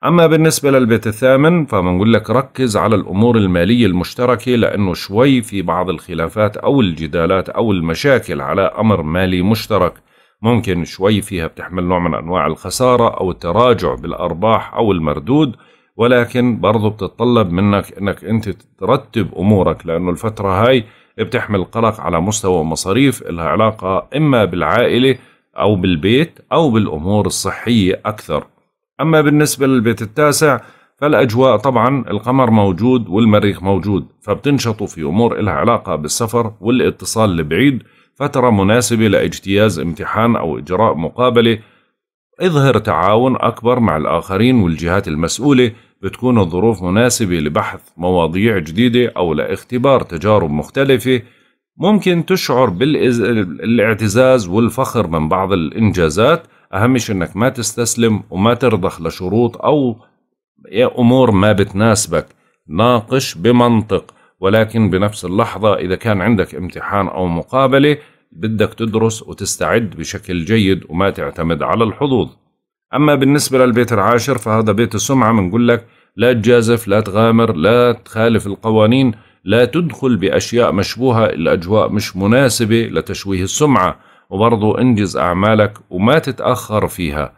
أما بالنسبة للبيت الثامن فبنقول لك ركز على الأمور المالية المشتركة لأنه شوي في بعض الخلافات أو الجدالات أو المشاكل على أمر مالي مشترك. ممكن شوي فيها بتحمل نوع من أنواع الخسارة أو التراجع بالأرباح أو المردود ولكن برضو بتتطلب منك أنك أنت ترتب أمورك لأنه الفترة هاي بتحمل قلق على مستوى مصاريف لها علاقة إما بالعائلة أو بالبيت أو بالأمور الصحية أكثر. أما بالنسبة للبيت التاسع فالأجواء طبعا القمر موجود والمريخ موجود فبتنشطوا في أمور إلها علاقة بالسفر والاتصال البعيد فترة مناسبة لإجتياز امتحان أو إجراء مقابلة. اظهر تعاون أكبر مع الآخرين والجهات المسؤولة بتكون الظروف مناسبة لبحث مواضيع جديدة أو لاختبار تجارب مختلفة. ممكن تشعر بالاعتزاز والفخر من بعض الإنجازات أهم شيء إنك ما تستسلم وما ترضخ لشروط أو أمور ما بتناسبك. ناقش بمنطق ولكن بنفس اللحظة إذا كان عندك امتحان أو مقابلة بدك تدرس وتستعد بشكل جيد وما تعتمد على الحظوظ. أما بالنسبة للبيت العاشر فهذا بيت السمعة بنقول لك لا تجازف لا تغامر لا تخالف القوانين لا تدخل بأشياء مشبوهة الأجواء مش مناسبة لتشويه السمعة. وبرضو انجز أعمالك وما تتأخر فيها.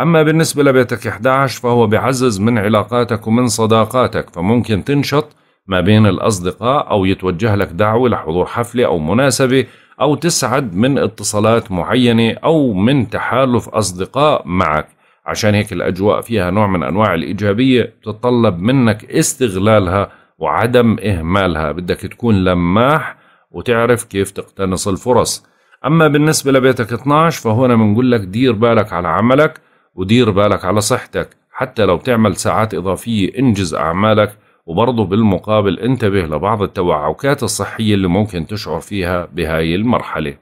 أما بالنسبة لبيتك 11 فهو بيعزز من علاقاتك ومن صداقاتك فممكن تنشط ما بين الأصدقاء أو يتوجه لك دعوة لحضور حفلة أو مناسبة أو تسعد من اتصالات معينة أو من تحالف أصدقاء معك. عشان هيك الأجواء فيها نوع من أنواع الإيجابية بتتطلب منك استغلالها وعدم إهمالها. بدك تكون لماح وتعرف كيف تقتنص الفرص. أما بالنسبة لبيتك 12 فهنا بنقول لك دير بالك على عملك ودير بالك على صحتك حتى لو تعمل ساعات إضافية انجز أعمالك وبرضه بالمقابل انتبه لبعض التوعكات الصحية اللي ممكن تشعر فيها بهاي المرحلة.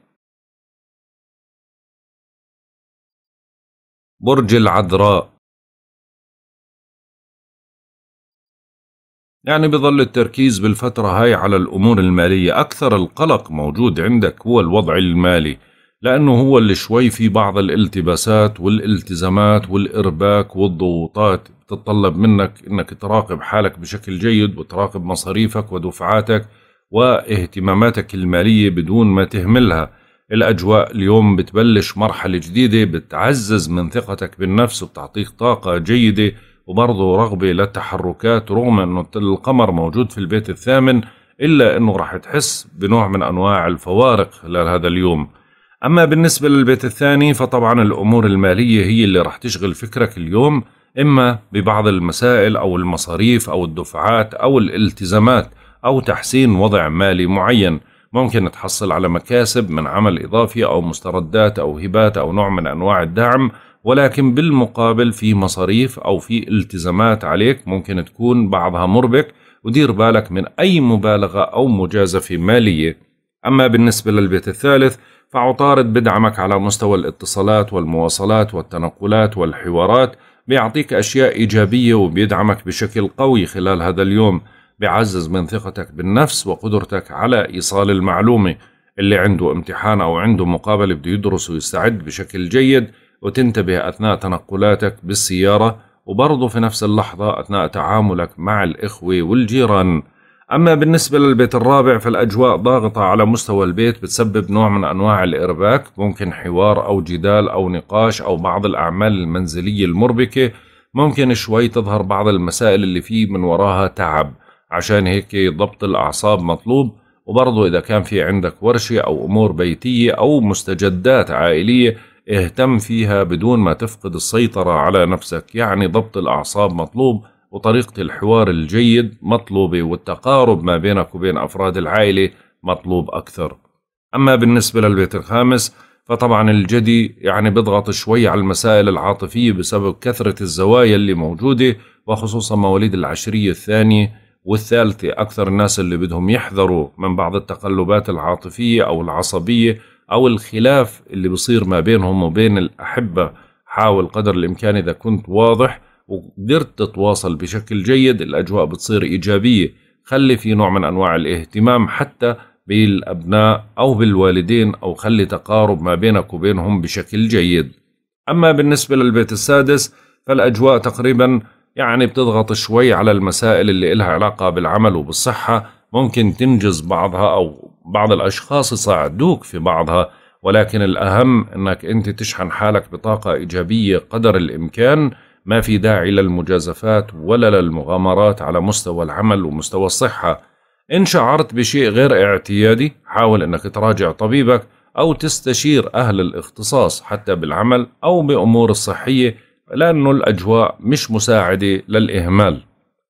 برج العذراء يعني بظل التركيز بالفترة هاي على الأمور المالية. أكثر القلق موجود عندك هو الوضع المالي لأنه هو اللي شوي في بعض الالتباسات والالتزامات والإرباك والضغوطات. تتطلب منك أنك تراقب حالك بشكل جيد وتراقب مصاريفك ودفعاتك واهتماماتك المالية بدون ما تهملها. الأجواء اليوم بتبلش مرحلة جديدة بتعزز من ثقتك بالنفس وبتعطيك طاقة جيدة وبرضه رغبة للتحركات رغم أنه القمر موجود في البيت الثامن إلا أنه راح تحس بنوع من أنواع الفوارق خلال هذا اليوم. أما بالنسبة للبيت الثاني فطبعا الأمور المالية هي اللي راح تشغل فكرك اليوم إما ببعض المسائل أو المصاريف أو الدفعات أو الالتزامات أو تحسين وضع مالي معين. ممكن تحصل على مكاسب من عمل إضافي أو مستردات أو هبات أو نوع من أنواع الدعم. ولكن بالمقابل في مصاريف أو في التزامات عليك ممكن تكون بعضها مربك ودير بالك من أي مبالغة أو مجازفة مالية. أما بالنسبة للبيت الثالث فعطارد بدعمك على مستوى الاتصالات والمواصلات والتنقلات والحوارات بيعطيك أشياء إيجابية وبيدعمك بشكل قوي خلال هذا اليوم بيعزز من ثقتك بالنفس وقدرتك على إيصال المعلومة. اللي عنده امتحان أو عنده مقابلة بده يدرس ويستعد بشكل جيد وتنتبه أثناء تنقلاتك بالسيارة وبرضه في نفس اللحظة أثناء تعاملك مع الإخوة والجيران. أما بالنسبة للبيت الرابع فالأجواء ضاغطة على مستوى البيت بتسبب نوع من أنواع الإرباك ممكن حوار أو جدال أو نقاش أو بعض الأعمال المنزلية المربكة. ممكن شوي تظهر بعض المسائل اللي فيه من وراها تعب. عشان هيك ضبط الأعصاب مطلوب وبرضه إذا كان في عندك ورشة أو أمور بيتية أو مستجدات عائلية اهتم فيها بدون ما تفقد السيطرة على نفسك. يعني ضبط الأعصاب مطلوب وطريقة الحوار الجيد مطلوبة والتقارب ما بينك وبين أفراد العائلة مطلوب أكثر. أما بالنسبة للبيت الخامس فطبعا الجدي يعني بيضغط شوي على المسائل العاطفية بسبب كثرة الزوايا اللي موجودة وخصوصا مواليد العشرية الثانية والثالثة. أكثر الناس اللي بدهم يحذروا من بعض التقلبات العاطفية أو العصبية أو الخلاف اللي بصير ما بينهم وبين الأحبة حاول قدر الإمكان إذا كنت واضح وقدرت تتواصل بشكل جيد. الأجواء بتصير إيجابية. خلي في نوع من أنواع الاهتمام حتى بالأبناء أو بالوالدين أو خلي تقارب ما بينك وبينهم بشكل جيد. أما بالنسبة للبيت السادس فالأجواء تقريبا يعني بتضغط شوي على المسائل اللي إلها علاقة بالعمل وبالصحة. ممكن تنجز بعضها أو بعض الأشخاص يساعدوك في بعضها ولكن الأهم أنك أنت تشحن حالك بطاقة إيجابية قدر الإمكان ما في داعي للمجازفات ولا للمغامرات على مستوى العمل ومستوى الصحة. إن شعرت بشيء غير اعتيادي حاول أنك تراجع طبيبك أو تستشير أهل الاختصاص حتى بالعمل أو بأمور الصحية لأنه الأجواء مش مساعدة للإهمال.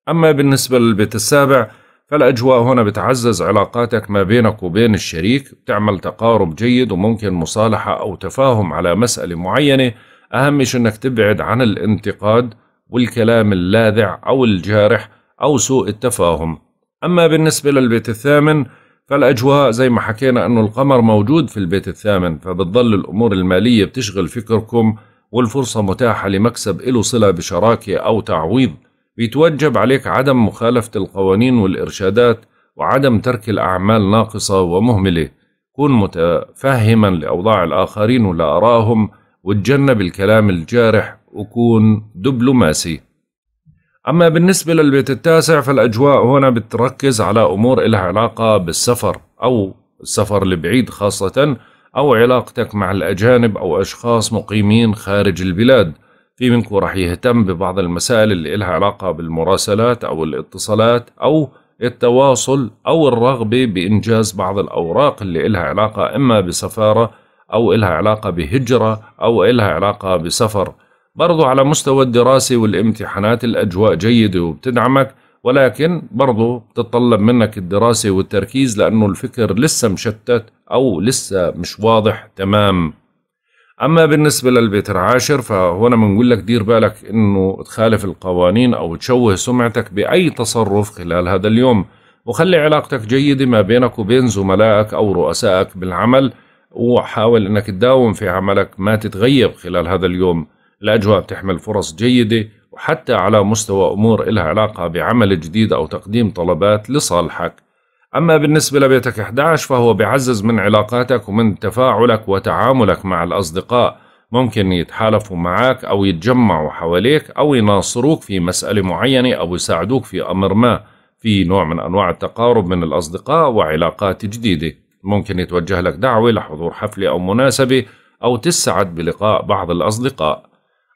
أما بالنسبة للبيت السابع فالأجواء هنا بتعزز علاقاتك ما بينك وبين الشريك بتعمل تقارب جيد وممكن مصالحة أو تفاهم على مسألة معينة. أهم شيء أنك تبعد عن الانتقاد والكلام اللاذع أو الجارح أو سوء التفاهم. أما بالنسبة للبيت الثامن فالأجواء زي ما حكينا أنه القمر موجود في البيت الثامن فبتظل الأمور المالية بتشغل فكركم والفرصة متاحة لمكسب له صلة بشراكة أو تعويض بيتوجب عليك عدم مخالفة القوانين والإرشادات وعدم ترك الأعمال ناقصة ومهملة. كن متفهما لأوضاع الآخرين ولآرائهم وتجنب الكلام الجارح وكون دبلوماسي. أما بالنسبة للبيت التاسع فالأجواء هنا بتركز على أمور إلها علاقة بالسفر أو السفر البعيد خاصة أو علاقتك مع الأجانب أو أشخاص مقيمين خارج البلاد. في منكم راح يهتم ببعض المسائل اللي إلها علاقة بالمراسلات أو الاتصالات أو التواصل أو الرغبة بإنجاز بعض الأوراق اللي إلها علاقة إما بسفارة أو إلها علاقة بهجرة أو إلها علاقة بسفر. برضو على مستوى الدراسة والامتحانات الأجواء جيدة وبتدعمك ولكن برضو بتتطلب منك الدراسة والتركيز لأنه الفكر لسه مشتت أو لسه مش واضح تمام. أما بالنسبة للبيت العاشر فهنا بنقول لك دير بالك إنه تخالف القوانين أو تشوه سمعتك بأي تصرف خلال هذا اليوم. وخلي علاقتك جيدة ما بينك وبين زملائك أو رؤسائك بالعمل وحاول إنك تداوم في عملك ما تتغيب خلال هذا اليوم. الأجواء بتحمل فرص جيدة وحتى على مستوى أمور إلها علاقة بعمل جديد أو تقديم طلبات لصالحك. أما بالنسبة لبيتك 11 فهو بيعزز من علاقاتك ومن تفاعلك وتعاملك مع الأصدقاء. ممكن يتحالفوا معك أو يتجمعوا حواليك أو يناصروك في مسألة معينة أو يساعدوك في أمر ما. في نوع من أنواع التقارب من الأصدقاء وعلاقات جديدة. ممكن يتوجه لك دعوة لحضور حفلة أو مناسبة أو تسعد بلقاء بعض الأصدقاء.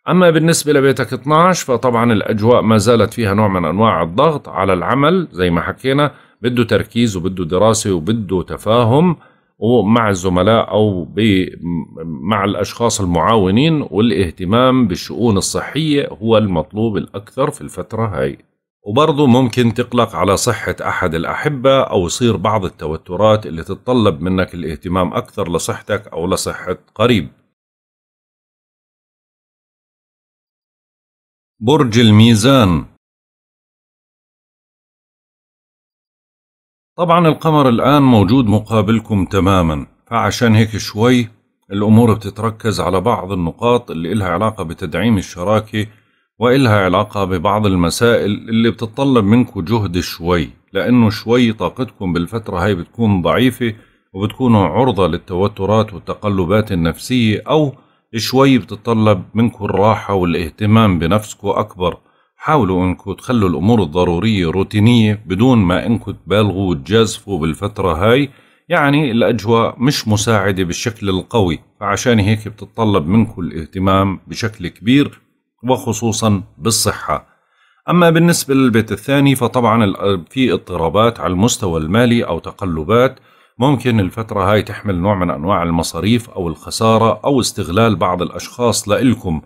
أما بالنسبة لبيتك 12 فطبعا الأجواء ما زالت فيها نوع من أنواع الضغط على العمل زي ما حكينا بده تركيز وبده دراسة وبده تفاهم ومع الزملاء أو مع الأشخاص المعاونين والاهتمام بالشؤون الصحية هو المطلوب الأكثر في الفترة هاي. وبرضه ممكن تقلق على صحة أحد الأحبة أو يصير بعض التوترات اللي تتطلب منك الاهتمام أكثر لصحتك أو لصحة قريب. برج الميزان طبعا القمر الآن موجود مقابلكم تماما فعشان هيك شوي الأمور بتتركز على بعض النقاط اللي إلها علاقة بتدعيم الشراكة وإلها علاقة ببعض المسائل اللي بتتطلب منكم جهد شوي لأنه شوي طاقتكم بالفترة هاي بتكون ضعيفة وبتكونوا عرضة للتوترات والتقلبات النفسية أو شوي بتتطلب منكم الراحة والاهتمام بنفسكم أكبر. حاولوا انكم تخلوا الأمور الضرورية روتينية بدون ما انكم تبالغوا وتجازفوا بالفترة هاي. يعني الأجواء مش مساعدة بالشكل القوي فعشان هيك بتتطلب منكم الاهتمام بشكل كبير وخصوصا بالصحة. أما بالنسبة للبيت الثاني فطبعا في اضطرابات على المستوى المالي أو تقلبات. ممكن الفترة هاي تحمل نوع من أنواع المصاريف أو الخسارة أو استغلال بعض الأشخاص لإلكم.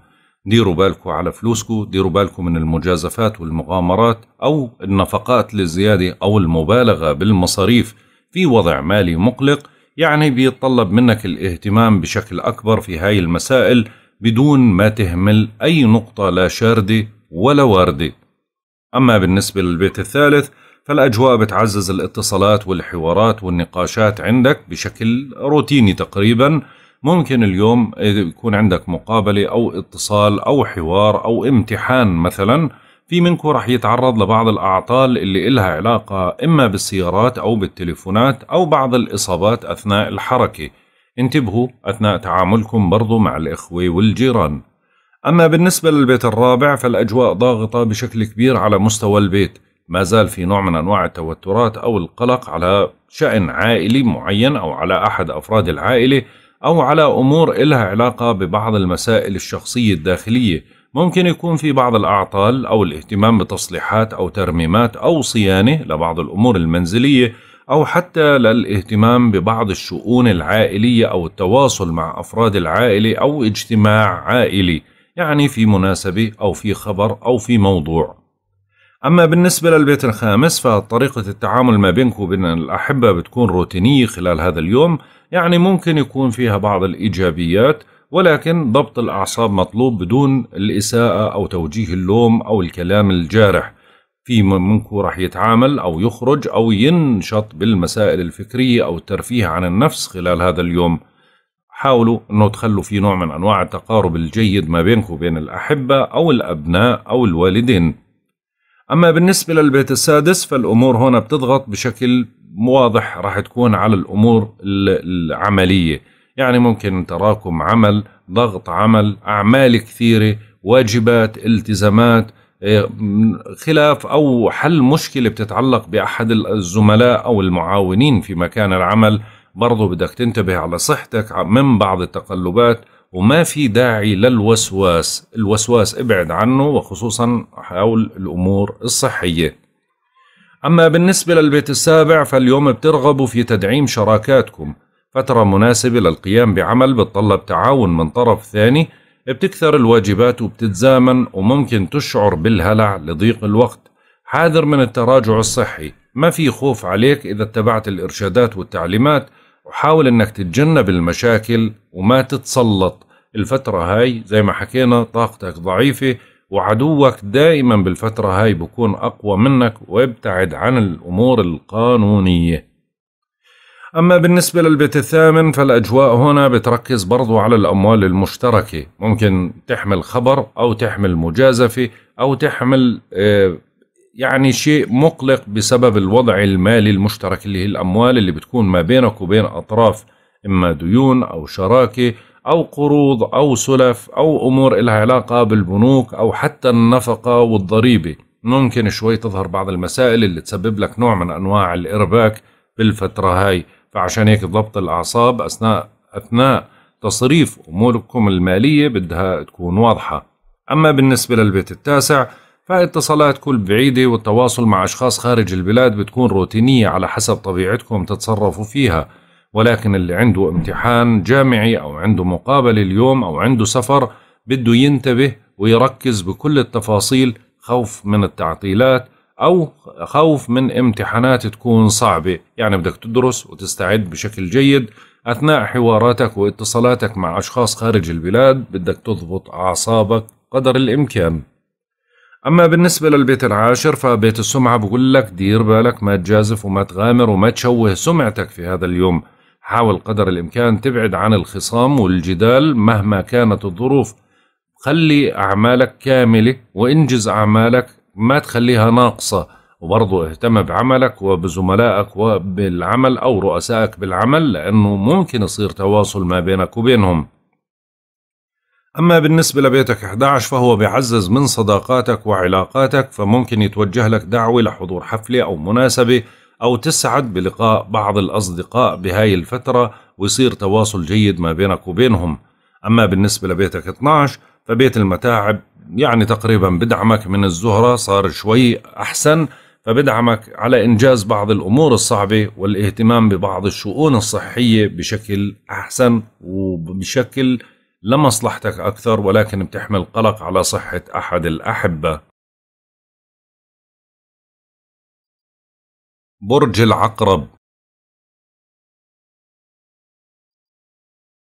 ديروا بالكم على فلوسكم ديروا بالكم من المجازفات والمغامرات أو النفقات للزيادة أو المبالغة بالمصاريف في وضع مالي مقلق يعني بيتطلب منك الاهتمام بشكل أكبر في هاي المسائل بدون ما تهمل أي نقطة لا شاردة ولا واردة. أما بالنسبة للبيت الثالث فالأجواء بتعزز الاتصالات والحوارات والنقاشات عندك بشكل روتيني تقريبا ممكن اليوم يكون عندك مقابلة أو اتصال أو حوار أو امتحان مثلا في منكم رح يتعرض لبعض الأعطال اللي إلها علاقة إما بالسيارات أو بالتليفونات أو بعض الإصابات أثناء الحركة. انتبهوا أثناء تعاملكم برضو مع الإخوة والجيران. أما بالنسبة للبيت الرابع فالأجواء ضاغطة بشكل كبير على مستوى البيت. ما زال في نوع من أنواع التوترات أو القلق على شأن عائلي معين أو على أحد أفراد العائلة. أو على أمور إلها علاقة ببعض المسائل الشخصية الداخلية. ممكن يكون في بعض الأعطال أو الاهتمام بتصليحات أو ترميمات أو صيانة لبعض الأمور المنزلية أو حتى للاهتمام ببعض الشؤون العائلية أو التواصل مع أفراد العائلة أو اجتماع عائلي يعني في مناسبة أو في خبر أو في موضوع. أما بالنسبة للبيت الخامس فطريقة التعامل ما بينك وبين الأحبة بتكون روتينية خلال هذا اليوم يعني ممكن يكون فيها بعض الإيجابيات ولكن ضبط الأعصاب مطلوب بدون الإساءة أو توجيه اللوم أو الكلام الجارح. في منكم راح يتعامل أو يخرج أو ينشط بالمسائل الفكرية أو الترفيه عن النفس خلال هذا اليوم. حاولوا أنه تخلوا في نوع من أنواع التقارب الجيد ما بينكم وبين الأحبة أو الأبناء أو الوالدين. أما بالنسبة للبيت السادس فالأمور هنا بتضغط بشكل واضح راح تكون على الأمور العملية. يعني ممكن تراكم عمل ضغط عمل أعمال كثيرة واجبات التزامات إيه، خلاف أو حل مشكلة بتتعلق بأحد الزملاء أو المعاونين في مكان العمل. برضو بدك تنتبه على صحتك من بعض التقلبات وما في داعي للوسواس الوسواس ابعد عنه وخصوصا حول الأمور الصحية. أما بالنسبة للبيت السابع فاليوم بترغبوا في تدعيم شراكاتكم. فترة مناسبة للقيام بعمل بتطلب تعاون من طرف ثاني بتكثر الواجبات وبتتزامن وممكن تشعر بالهلع لضيق الوقت. حاذر من التراجع الصحي. ما في خوف عليك إذا اتبعت الإرشادات والتعليمات وحاول إنك تتجنب المشاكل وما تتسلط. الفترة هاي زي ما حكينا طاقتك ضعيفة وعدوك دائما بالفترة هاي بكون أقوى منك وابتعد عن الأمور القانونية. أما بالنسبة للبيت الثامن فالأجواء هنا بتركز برضو على الأموال المشتركة. ممكن تحمل خبر أو تحمل مجازفة أو تحمل آه، يعني شيء مقلق بسبب الوضع المالي المشترك اللي هي الأموال اللي بتكون ما بينك وبين أطراف إما ديون أو شراكة أو قروض أو سلف أو أمور لها علاقة بالبنوك أو حتى النفقة والضريبة. ممكن شوي تظهر بعض المسائل اللي تسبب لك نوع من أنواع الإرباك بالفترة هاي. فعشان هيك ضبط الأعصاب أثناء أثناء تصريف أموركم المالية بدها تكون واضحة. أما بالنسبة للبيت التاسع فاتصالاتكم بعيدة والتواصل مع أشخاص خارج البلاد بتكون روتينية على حسب طبيعتكم تتصرفوا فيها. ولكن اللي عنده امتحان جامعي أو عنده مقابلة اليوم أو عنده سفر بده ينتبه ويركز بكل التفاصيل خوف من التعطيلات أو خوف من امتحانات تكون صعبة. يعني بدك تدرس وتستعد بشكل جيد. أثناء حواراتك واتصالاتك مع أشخاص خارج البلاد بدك تضبط أعصابك قدر الإمكان. أما بالنسبة للبيت العاشر فبيت السمعة بقول لك دير بالك ما تجازف وما تغامر وما تشوه سمعتك في هذا اليوم. حاول قدر الإمكان تبعد عن الخصام والجدال مهما كانت الظروف. خلي أعمالك كاملة وإنجز أعمالك ما تخليها ناقصة. وبرضه اهتم بعملك وبزملائك وبالعمل أو رؤسائك بالعمل لأنه ممكن يصير تواصل ما بينك وبينهم. أما بالنسبة لبيتك 11 فهو بيعزز من صداقاتك وعلاقاتك فممكن يتوجه لك دعوة لحضور حفلة أو مناسبة أو تسعد بلقاء بعض الأصدقاء بهاي الفترة ويصير تواصل جيد ما بينك وبينهم. أما بالنسبة لبيتك 12 فبيت المتاعب يعني تقريبا بدعمك من الزهرة صار شوي أحسن فبدعمك على إنجاز بعض الأمور الصعبة والاهتمام ببعض الشؤون الصحية بشكل أحسن وبشكل لمصلحتك أكثر ولكن بتحمل قلق على صحة أحد الأحبة. برج العقرب.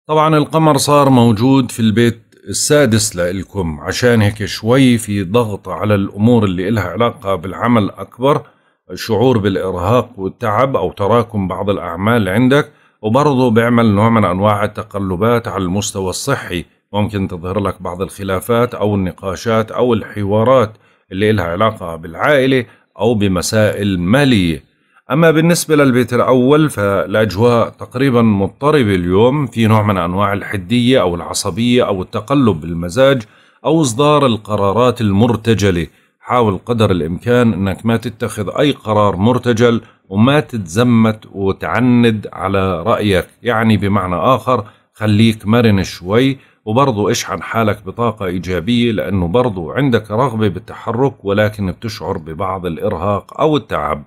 طبعا القمر صار موجود في البيت السادس لإلكم عشان هيك شوي في ضغط على الأمور اللي إلها علاقة بالعمل أكبر الشعور بالإرهاق والتعب أو تراكم بعض الأعمال عندك. وبرضه بيعمل نوع من أنواع التقلبات على المستوى الصحي. ممكن تظهر لك بعض الخلافات أو النقاشات أو الحوارات اللي إلها علاقة بالعائلة أو بمسائل مالية. أما بالنسبة للبيت الأول فالأجواء تقريبا مضطربة اليوم. في نوع من أنواع الحدية أو العصبية أو التقلب بالمزاج أو إصدار القرارات المرتجلة. حاول قدر الإمكان أنك ما تتخذ أي قرار مرتجل وما تتزمت وتعند على رأيك. يعني بمعنى آخر خليك مرن شوي وبرضو اشحن حالك بطاقة إيجابية لأنه برضو عندك رغبة بالتحرك ولكن بتشعر ببعض الإرهاق أو التعب.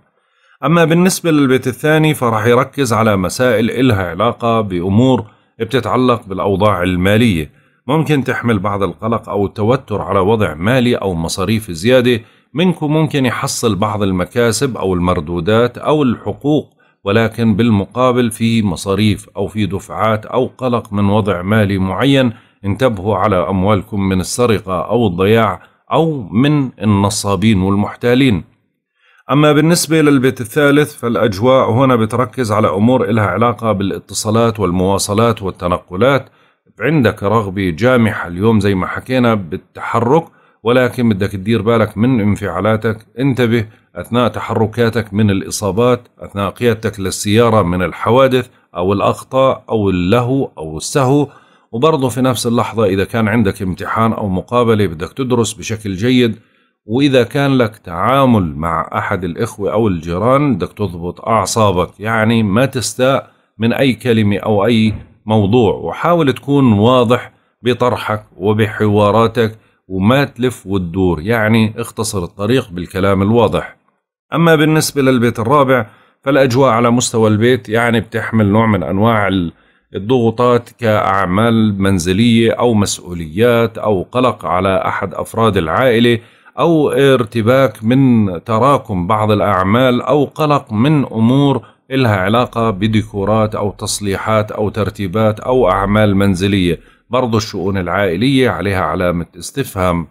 أما بالنسبة للبيت الثاني فراح يركز على مسائل إلها علاقة بأمور بتتعلق بالأوضاع المالية. ممكن تحمل بعض القلق أو التوتر على وضع مالي أو مصاريف زيادة. منكم ممكن يحصل بعض المكاسب أو المردودات أو الحقوق ولكن بالمقابل في مصاريف أو في دفعات أو قلق من وضع مالي معين. انتبهوا على أموالكم من السرقة أو الضياع أو من النصابين والمحتالين. أما بالنسبة للبيت الثالث فالأجواء هنا بتركز على أمور إلها علاقة بالاتصالات والمواصلات والتنقلات. عندك رغبة جامحة اليوم زي ما حكينا بالتحرك ولكن بدك تدير بالك من انفعالاتك. انتبه أثناء تحركاتك من الإصابات أثناء قيادتك للسيارة من الحوادث أو الأخطاء أو اللهو أو السهو. وبرضه في نفس اللحظة إذا كان عندك امتحان أو مقابلة بدك تدرس بشكل جيد. وإذا كان لك تعامل مع أحد الإخوة أو الجيران بدك تضبط أعصابك. يعني ما تستاء من أي كلمة أو أي موضوع وحاول تكون واضح بطرحك وبحواراتك وما تلف وتدور يعني اختصر الطريق بالكلام الواضح. أما بالنسبة للبيت الرابع فالأجواء على مستوى البيت يعني بتحمل نوع من أنواع الضغوطات كأعمال منزلية أو مسؤوليات أو قلق على أحد أفراد العائلة أو ارتباك من تراكم بعض الأعمال أو قلق من أمور إلها علاقة بديكورات أو تصليحات أو ترتيبات أو أعمال منزلية برضو الشؤون العائلية عليها علامة استفهام.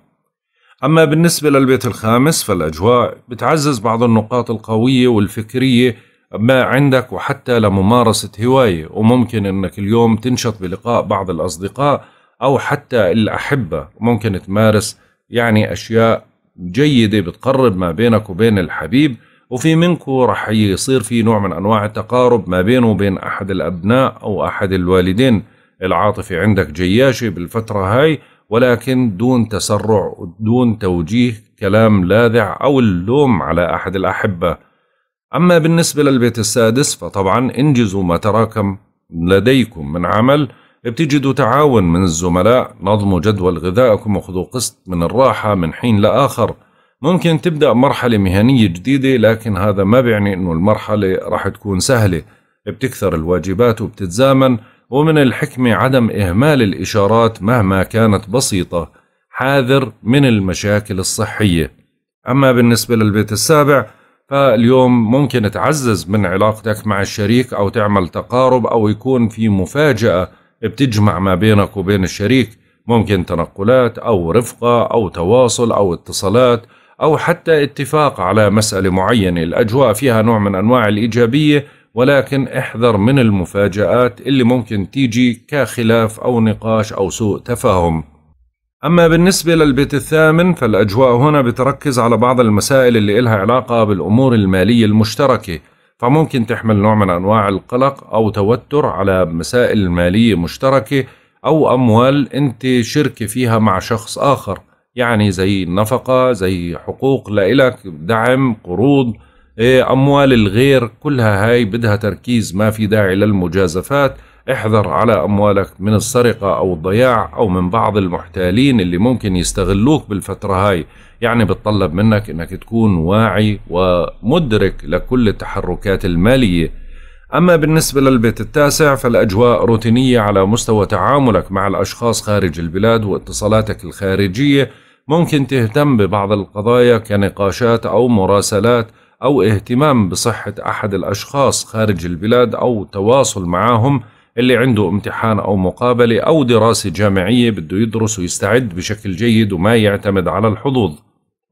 أما بالنسبة للبيت الخامس فالأجواء بتعزز بعض النقاط القوية والفكرية ما عندك وحتى لممارسة هواية وممكن أنك اليوم تنشط بلقاء بعض الأصدقاء أو حتى الأحبة. ممكن تمارس يعني أشياء جيدة بتقرب ما بينك وبين الحبيب وفي منكم رح يصير في نوع من أنواع التقارب ما بينه وبين أحد الأبناء أو أحد الوالدين. العاطفة عندك جياشة بالفترة هاي ولكن دون تسرع ودون توجيه كلام لاذع أو اللوم على أحد الأحبة. أما بالنسبة للبيت السادس فطبعا انجزوا ما تراكم لديكم من عمل. بتجدوا تعاون من الزملاء نظموا جدول غذائكم وخذوا قسط من الراحة من حين لآخر. ممكن تبدأ مرحلة مهنية جديدة لكن هذا ما بيعني أنه المرحلة راح تكون سهلة. بتكثر الواجبات وبتتزامن ومن الحكمة عدم إهمال الإشارات مهما كانت بسيطة. حاذر من المشاكل الصحية. أما بالنسبة للبيت السابع فاليوم ممكن تعزز من علاقتك مع الشريك أو تعمل تقارب أو يكون في مفاجأة بتجمع ما بينك وبين الشريك. ممكن تنقلات أو رفقة أو تواصل أو اتصالات أو حتى اتفاق على مسألة معينة. الأجواء فيها نوع من أنواع الإيجابية ولكن احذر من المفاجآت اللي ممكن تيجي كخلاف أو نقاش أو سوء تفاهم. أما بالنسبة للبيت الثامن فالأجواء هنا بتركز على بعض المسائل اللي إلها علاقة بالأمور المالية المشتركة. فممكن تحمل نوع من أنواع القلق أو توتر على مسائل مالية مشتركة أو أموال أنت شركة فيها مع شخص آخر. يعني زي نفقة زي حقوق لإلك دعم قروض إيه، أموال الغير كلها هاي بدها تركيز ما في داعي للمجازفات. احذر على أموالك من السرقة أو الضياع أو من بعض المحتالين اللي ممكن يستغلوك بالفترة هاي. يعني بتطلب منك أنك تكون واعي ومدرك لكل التحركات المالية. أما بالنسبة للبيت التاسع فالأجواء روتينية على مستوى تعاملك مع الأشخاص خارج البلاد واتصالاتك الخارجية. ممكن تهتم ببعض القضايا كنقاشات أو مراسلات أو اهتمام بصحة أحد الأشخاص خارج البلاد أو تواصل معهم اللي عنده امتحان أو مقابلة أو دراسة جامعية بده يدرس ويستعد بشكل جيد وما يعتمد على الحظوظ.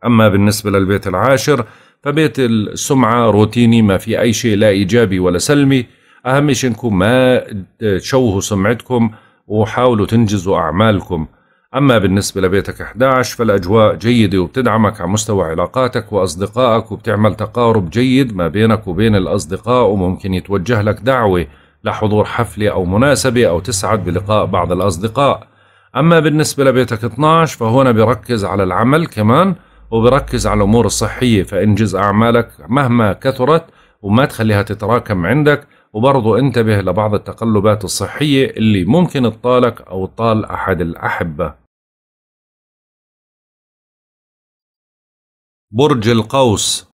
أما بالنسبة للبيت العاشر فبيت السمعة روتيني ما في أي شيء لا إيجابي ولا سلمي. أهم شيء إنكم ما تشوهوا سمعتكم وحاولوا تنجزوا أعمالكم. أما بالنسبة لبيتك 11 فالأجواء جيدة وبتدعمك على مستوى علاقاتك وأصدقائك وبتعمل تقارب جيد ما بينك وبين الأصدقاء وممكن يتوجه لك دعوة لحضور حفلة أو مناسبة أو تسعد بلقاء بعض الأصدقاء. أما بالنسبة لبيتك 12 فهنا بركز على العمل كمان وبركز على الأمور الصحية. فإنجز أعمالك مهما كثرت وما تخليها تتراكم عندك وبرضو انتبه لبعض التقلبات الصحية اللي ممكن تطالك أو تطال أحد الأحبة. برج القوس.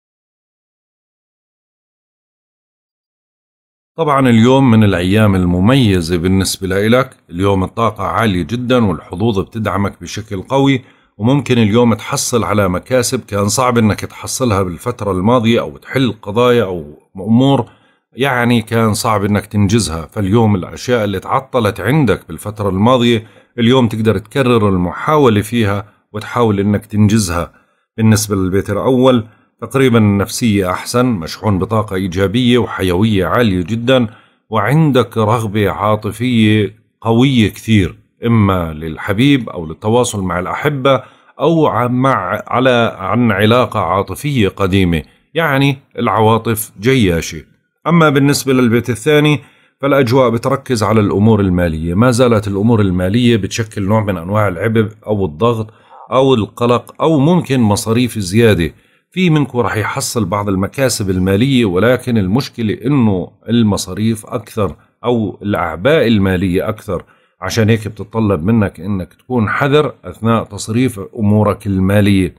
طبعا اليوم من الأيام المميزة بالنسبة لإلك اليوم الطاقة عالية جدا والحظوظ بتدعمك بشكل قوي وممكن اليوم تحصل على مكاسب كان صعب إنك تحصلها بالفترة الماضية أو تحل قضايا أو أمور يعني كان صعب إنك تنجزها. فاليوم الأشياء اللي تعطلت عندك بالفترة الماضية اليوم تقدر تكرر المحاولة فيها وتحاول إنك تنجزها. بالنسبة للبيت الأول تقريبا النفسية أحسن مشحون بطاقة إيجابية وحيوية عالية جدا وعندك رغبة عاطفية قوية كثير إما للحبيب أو للتواصل مع الأحبة أو مع على عن علاقة عاطفية قديمة يعني العواطف جياشة. أما بالنسبة للبيت الثاني فالأجواء بتركز على الأمور المالية. ما زالت الأمور المالية بتشكل نوع من أنواع العبء أو الضغط أو القلق أو ممكن مصاريف زيادة. في منكم راح يحصل بعض المكاسب المالية ولكن المشكلة إنه المصاريف أكثر أو الأعباء المالية أكثر. عشان هيك بتطلب منك إنك تكون حذر أثناء تصريف أمورك المالية.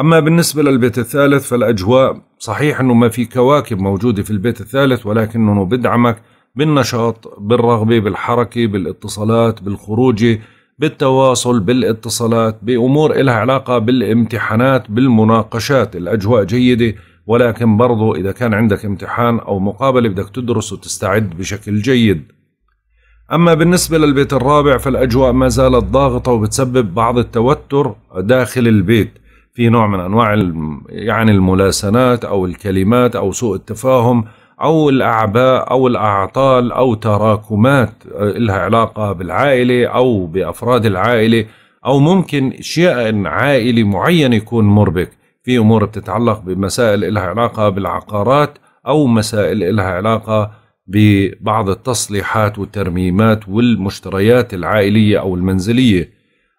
أما بالنسبة للبيت الثالث فالأجواء صحيح إنه ما في كواكب موجودة في البيت الثالث ولكنه بدعمك بالنشاط بالرغبة بالحركة بالإتصالات بالخروج بالتواصل بالاتصالات بأمور لها علاقة بالامتحانات بالمناقشات. الأجواء جيدة ولكن برضو إذا كان عندك امتحان أو مقابلة بدك تدرس وتستعد بشكل جيد. أما بالنسبة للبيت الرابع فالأجواء ما زالت ضاغطة وبتسبب بعض التوتر داخل البيت. في نوع من أنواع يعني الملاسنات أو الكلمات أو سوء التفاهم أو الأعباء أو الأعطال أو تراكمات لها علاقة بالعائلة أو بأفراد العائلة أو ممكن شيء عائلي معين يكون مربك في أمور بتتعلق بمسائل لها علاقة بالعقارات أو مسائل لها علاقة ببعض التصليحات والترميمات والمشتريات العائلية أو المنزلية.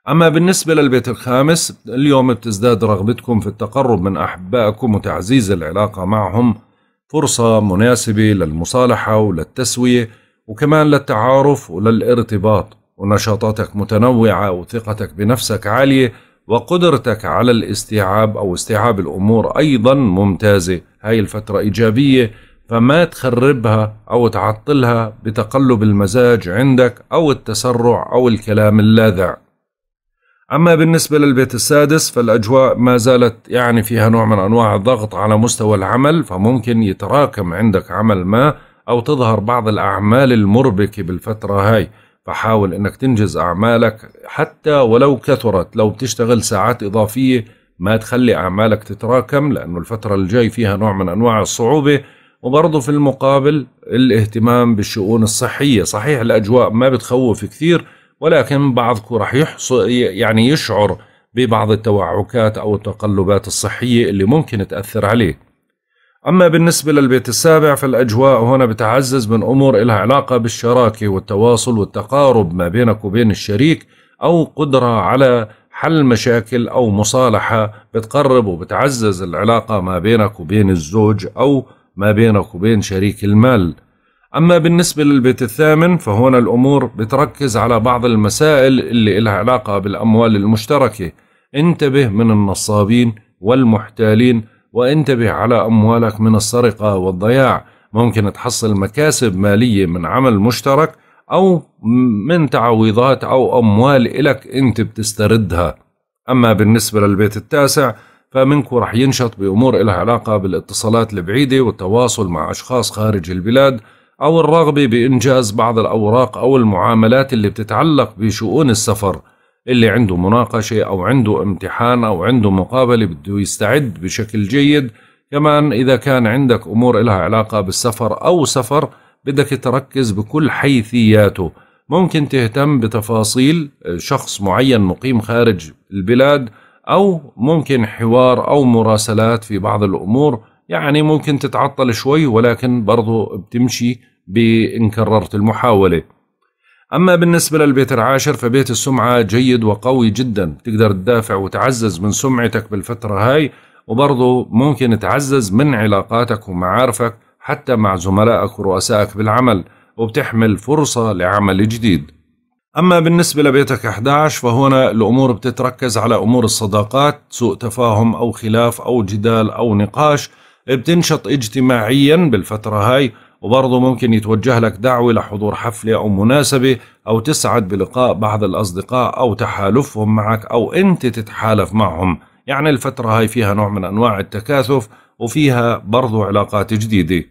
أما بالنسبة للبيت الخامس اليوم بتزداد رغبتكم في التقرب من أحبائكم وتعزيز العلاقة معهم فرصة مناسبة للمصالحة وللتسوية وكمان للتعارف وللارتباط. ونشاطاتك متنوعة وثقتك بنفسك عالية وقدرتك على الاستيعاب أو استيعاب الأمور أيضا ممتازة. هاي الفترة إيجابية فما تخربها أو تعطلها بتقلب المزاج عندك أو التسرع أو الكلام اللاذع. أما بالنسبة للبيت السادس فالأجواء ما زالت يعني فيها نوع من أنواع الضغط على مستوى العمل فممكن يتراكم عندك عمل ما أو تظهر بعض الأعمال المربكة بالفترة هاي. فحاول أنك تنجز أعمالك حتى ولو كثرت لو بتشتغل ساعات إضافية ما تخلي أعمالك تتراكم لأنه الفترة الجاي فيها نوع من أنواع الصعوبة. وبرضه في المقابل الاهتمام بالشؤون الصحية. صحيح الأجواء ما بتخوف كثير ولكن بعضكم راح يحصل يعني يشعر ببعض التوعكات أو التقلبات الصحية اللي ممكن تأثر عليه. أما بالنسبة للبيت السابع فالأجواء هنا بتعزز من أمور إلها علاقة بالشراكة والتواصل والتقارب ما بينك وبين الشريك أو قدرة على حل مشاكل أو مصالحة بتقرب وبتعزز العلاقة ما بينك وبين الزوج أو ما بينك وبين شريك المال. أما بالنسبة للبيت الثامن فهنا الأمور بتركز على بعض المسائل اللي لها علاقة بالأموال المشتركة. انتبه من النصابين والمحتالين وانتبه على أموالك من السرقة والضياع. ممكن تحصل مكاسب مالية من عمل مشترك أو من تعويضات أو أموال إلك أنت بتستردها. أما بالنسبة للبيت التاسع فمنكم رح ينشط بأمور إلها علاقة بالاتصالات البعيدة والتواصل مع أشخاص خارج البلاد أو الرغبة بإنجاز بعض الأوراق أو المعاملات اللي بتتعلق بشؤون السفر اللي عنده مناقشة أو عنده امتحان أو عنده مقابلة بده يستعد بشكل جيد. كمان إذا كان عندك أمور لها علاقة بالسفر أو سفر بدك تركز بكل حيثياته. ممكن تهتم بتفاصيل شخص معين مقيم خارج البلاد أو ممكن حوار أو مراسلات في بعض الأمور يعني ممكن تتعطل شوي ولكن برضو بتمشي بإن كررت المحاولة. أما بالنسبة للبيت العاشر فبيت السمعة جيد وقوي جدا. تقدر تدافع وتعزز من سمعتك بالفترة هاي وبرضو ممكن تعزز من علاقاتك ومعارفك حتى مع زملائك ورؤسائك بالعمل وبتحمل فرصة لعمل جديد. أما بالنسبة لبيتك 11 فهنا الأمور بتتركز على أمور الصداقات سوء تفاهم أو خلاف أو جدال أو نقاش. بتنشط اجتماعيا بالفترة هاي وبرضه ممكن يتوجه لك دعوة لحضور حفلة أو مناسبة أو تسعد بلقاء بعض الأصدقاء أو تحالفهم معك أو أنت تتحالف معهم. يعني الفترة هاي فيها نوع من أنواع التكاثف وفيها برضو علاقات جديدة.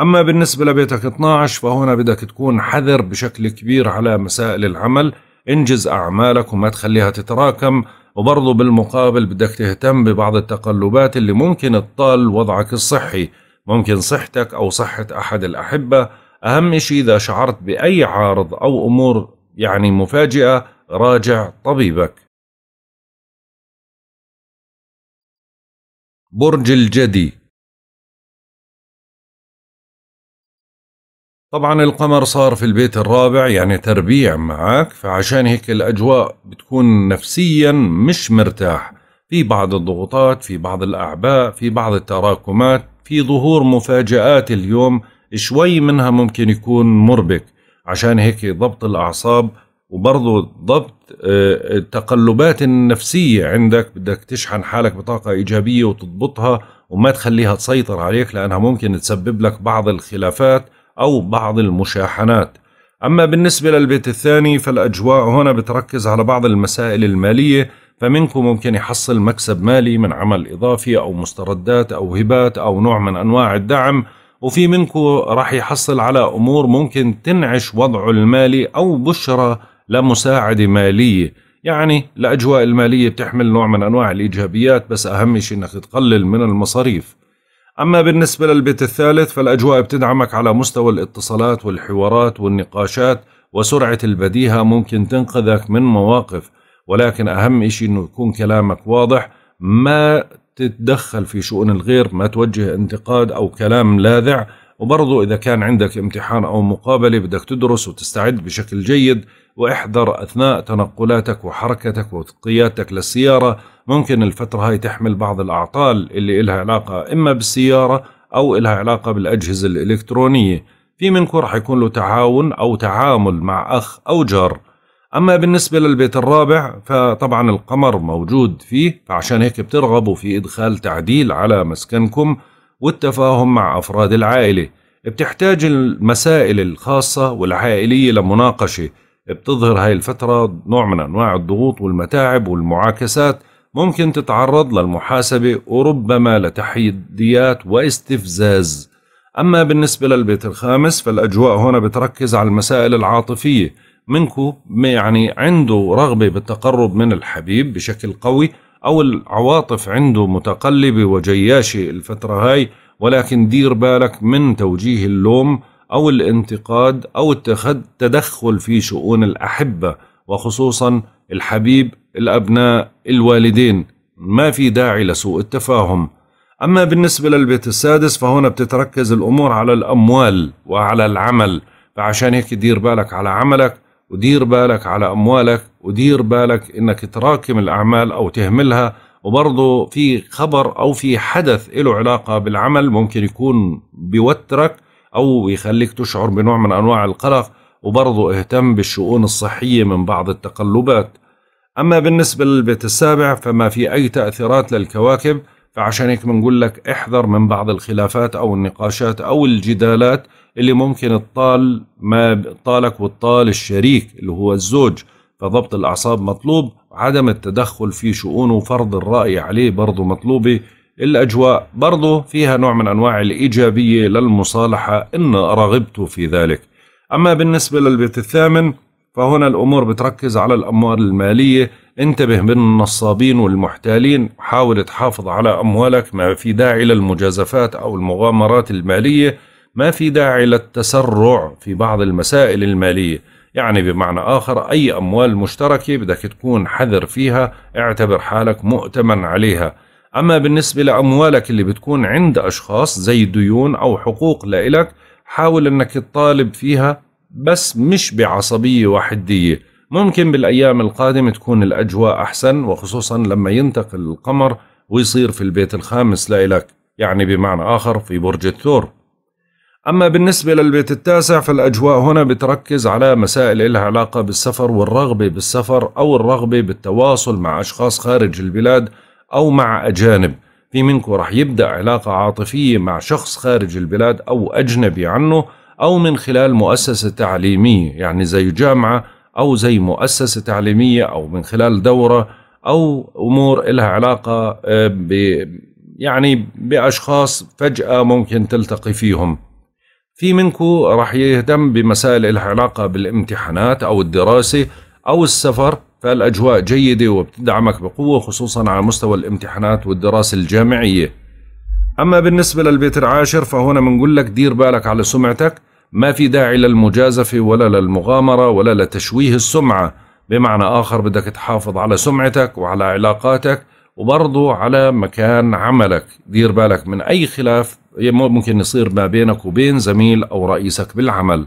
أما بالنسبة لبيتك 12 فهنا بدك تكون حذر بشكل كبير على مسائل العمل. انجز أعمالك وما تخليها تتراكم. وبرضو بالمقابل بدك تهتم ببعض التقلبات اللي ممكن تطال وضعك الصحي. ممكن صحتك أو صحة أحد الأحبة. أهم شيء إذا شعرت بأي عارض أو أمور يعني مفاجئة راجع طبيبك. برج الجدي. طبعا القمر صار في البيت الرابع يعني تربيع معك فعشان هيك الأجواء بتكون نفسيا مش مرتاح. في بعض الضغوطات في بعض الأعباء في بعض التراكمات في ظهور مفاجآت اليوم شوي منها ممكن يكون مربك. عشان هيك ضبط الأعصاب وبرضه ضبط آه، التقلبات النفسية عندك. بدك تشحن حالك بطاقة إيجابية وتضبطها وما تخليها تسيطر عليك لأنها ممكن تسبب لك بعض الخلافات. أو بعض المشاحنات. أما بالنسبة للبيت الثاني فالأجواء هنا بتركز على بعض المسائل المالية فمنكم ممكن يحصل مكسب مالي من عمل إضافي أو مستردات أو هبات أو نوع من أنواع الدعم وفي منكم راح يحصل على أمور ممكن تنعش وضعه المالي أو بشرة لمساعدة مالية. يعني الأجواء المالية بتحمل نوع من أنواع الإيجابيات بس أهم شيء أنك تقلل من المصاريف. أما بالنسبة للبيت الثالث فالأجواء بتدعمك على مستوى الاتصالات والحوارات والنقاشات وسرعة البديهة ممكن تنقذك من مواقف. ولكن أهم شيء أنه يكون كلامك واضح ما تتدخل في شؤون الغير ما توجه انتقاد أو كلام لاذع. وبرضو إذا كان عندك امتحان أو مقابلة بدك تدرس وتستعد بشكل جيد واحذر أثناء تنقلاتك وحركتك وقيادتك للسيارة. ممكن الفترة هاي تحمل بعض الأعطال اللي إلها علاقة إما بالسيارة أو إلها علاقة بالأجهزة الإلكترونية. في منكم رح يكون له تعاون أو تعامل مع أخ أو جار. أما بالنسبة للبيت الرابع فطبعا القمر موجود فيه فعشان هيك بترغبوا في إدخال تعديل على مسكنكم والتفاهم مع أفراد العائلة. بتحتاج المسائل الخاصة والعائلية لمناقشة. بتظهر هاي الفترة نوع من أنواع الضغوط والمتاعب والمعاكسات ممكن تتعرض للمحاسبة وربما لتحديات واستفزاز. أما بالنسبة للبيت الخامس فالأجواء هنا بتركز على المسائل العاطفية. منكو يعني عنده رغبة بالتقرب من الحبيب بشكل قوي أو العواطف عنده متقلبة وجياشة الفترة هاي ولكن دير بالك من توجيه اللوم أو الانتقاد أو التدخل في شؤون الأحبة وخصوصا الحبيب الأبناء الوالدين. ما في داعي لسوء التفاهم. أما بالنسبة للبيت السادس فهنا بتتركز الأمور على الأموال وعلى العمل. فعشان هيك دير بالك على عملك ودير بالك على أموالك ودير بالك إنك تراكم الأعمال أو تهملها. وبرضه في خبر أو في حدث له علاقة بالعمل ممكن يكون بيوترك أو يخليك تشعر بنوع من أنواع القلق. وبرضه اهتم بالشؤون الصحية من بعض التقلبات. أما بالنسبة للبيت السابع فما في أي تأثيرات للكواكب فعشان هيك بنقول لك احذر من بعض الخلافات أو النقاشات أو الجدالات اللي ممكن تطال ما طالك وتطال الشريك اللي هو الزوج. فضبط الأعصاب مطلوب عدم التدخل في شؤونه وفرض الرأي عليه برضه مطلوبة. الأجواء برضه فيها نوع من أنواع الإيجابية للمصالحة إن رغبت في ذلك. أما بالنسبة للبيت الثامن فهنا الأمور بتركز على الأموال المالية. انتبه من النصابين والمحتالين حاول تحافظ على أموالك ما في داعي للمجازفات أو المغامرات المالية ما في داعي للتسرع في بعض المسائل المالية. يعني بمعنى آخر أي أموال مشتركة بدك تكون حذر فيها اعتبر حالك مؤتمن عليها. أما بالنسبة لأموالك اللي بتكون عند أشخاص زي ديون أو حقوق لإلك حاول أنك تطالب فيها بس مش بعصبية وحدية ممكن بالأيام القادمة تكون الأجواء أحسن وخصوصا لما ينتقل القمر ويصير في البيت الخامس. لإلك يعني بمعنى آخر في برج الثور. أما بالنسبة للبيت التاسع فالأجواء هنا بتركز على مسائل لها علاقة بالسفر والرغبة بالسفر أو الرغبة بالتواصل مع أشخاص خارج البلاد أو مع أجانب. في منكم رح يبدأ علاقة عاطفية مع شخص خارج البلاد أو أجنبي عنه أو من خلال مؤسسة تعليمية يعني زي جامعة أو زي مؤسسة تعليمية أو من خلال دورة أو أمور لها علاقة آه، ب يعني بأشخاص فجأة ممكن تلتقي فيهم. في منكم راح يهتم بمسائل لها علاقة بالامتحانات أو الدراسة أو السفر فالأجواء جيدة وبتدعمك بقوة خصوصا على مستوى الامتحانات والدراسة الجامعية. أما بالنسبة للبيت العاشر فهنا بنقول لك دير بالك على سمعتك. ما في داعي للمجازفة ولا للمغامرة ولا لتشويه السمعة. بمعنى آخر بدك تحافظ على سمعتك وعلى علاقاتك وبرضو على مكان عملك. دير بالك من أي خلاف ممكن يصير ما بينك وبين زميل أو رئيسك بالعمل.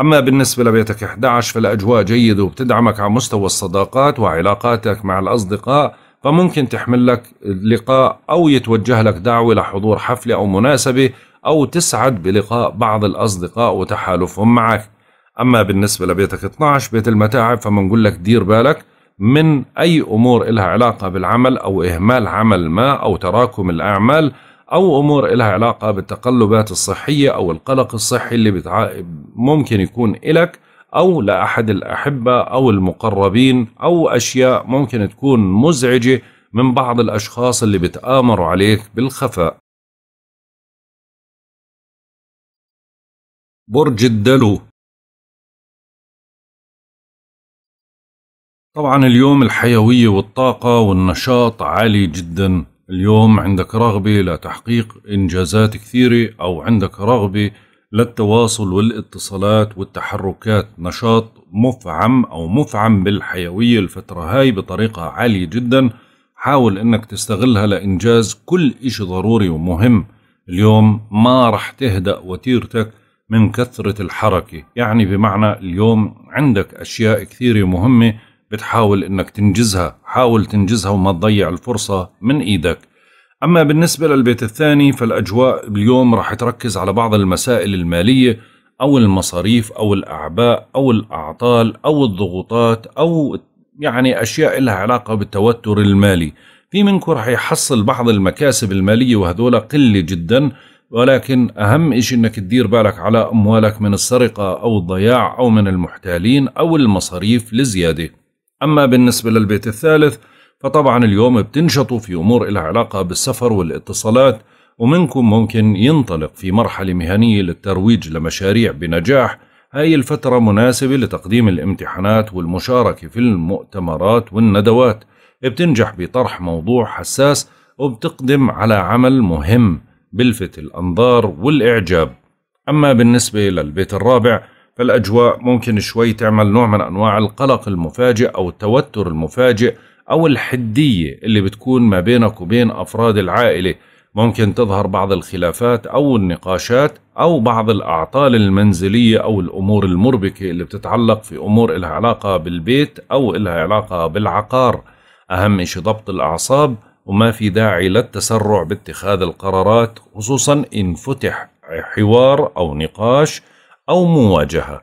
أما بالنسبة لبيتك 11 فالأجواء جيدة وبتدعمك على مستوى الصداقات وعلاقاتك مع الأصدقاء فممكن تحمل لك لقاء أو يتوجه لك دعوة لحضور حفلة أو مناسبة أو تسعد بلقاء بعض الأصدقاء وتحالفهم معك. أما بالنسبة لبيتك 12 بيت المتاعب فمنقول لك دير بالك من أي أمور إلها علاقة بالعمل أو إهمال عمل ما أو تراكم الأعمال أو أمور إلها علاقة بالتقلبات الصحية أو القلق الصحي اللي بتع... ممكن يكون إلك أو لأحد الأحبة أو المقربين أو أشياء ممكن تكون مزعجة من بعض الأشخاص اللي بتآمروا عليك بالخفاء. برج الدلو. طبعا اليوم الحيوية والطاقة والنشاط عالي جدا. اليوم عندك رغبة لتحقيق إنجازات كثيرة أو عندك رغبة للتواصل والاتصالات والتحركات. نشاط مفعم أو مفعم بالحيوية الفترة هاي بطريقة عالية جدا. حاول أنك تستغلها لإنجاز كل إشي ضروري ومهم. اليوم ما رح تهدأ وتيرتك من كثرة الحركة. يعني بمعنى اليوم عندك أشياء كثيرة مهمة بتحاول إنك تنجزها حاول تنجزها وما تضيع الفرصة من إيدك. أما بالنسبة للبيت الثاني فالأجواء اليوم راح تركز على بعض المسائل المالية أو المصاريف أو الأعباء أو الأعطال أو الضغوطات أو يعني أشياء لها علاقة بالتوتر المالي. في منكم رح يحصل بعض المكاسب المالية وهذولا قلة جدا ولكن أهم إشي إنك تدير بالك على أموالك من السرقة أو الضياع أو من المحتالين أو المصاريف الزيادة أما بالنسبة للبيت الثالث فطبعا اليوم بتنشطوا في أمور لها علاقة بالسفر والاتصالات ومنكم ممكن ينطلق في مرحلة مهنية للترويج لمشاريع بنجاح. هاي الفترة مناسبة لتقديم الامتحانات والمشاركة في المؤتمرات والندوات. بتنجح بطرح موضوع حساس وبتقدم على عمل مهم بلفت الأنظار والإعجاب. أما بالنسبة للبيت الرابع فالأجواء ممكن شوي تعمل نوع من أنواع القلق المفاجئ أو التوتر المفاجئ أو الحدية اللي بتكون ما بينك وبين أفراد العائلة. ممكن تظهر بعض الخلافات أو النقاشات أو بعض الأعطال المنزلية أو الأمور المربكة اللي بتتعلق في أمور إلها علاقة بالبيت أو إلها علاقة بالعقار. أهم شيء ضبط الأعصاب وما في داعي للتسرع باتخاذ القرارات خصوصا إن فتح حوار أو نقاش أو مواجهة.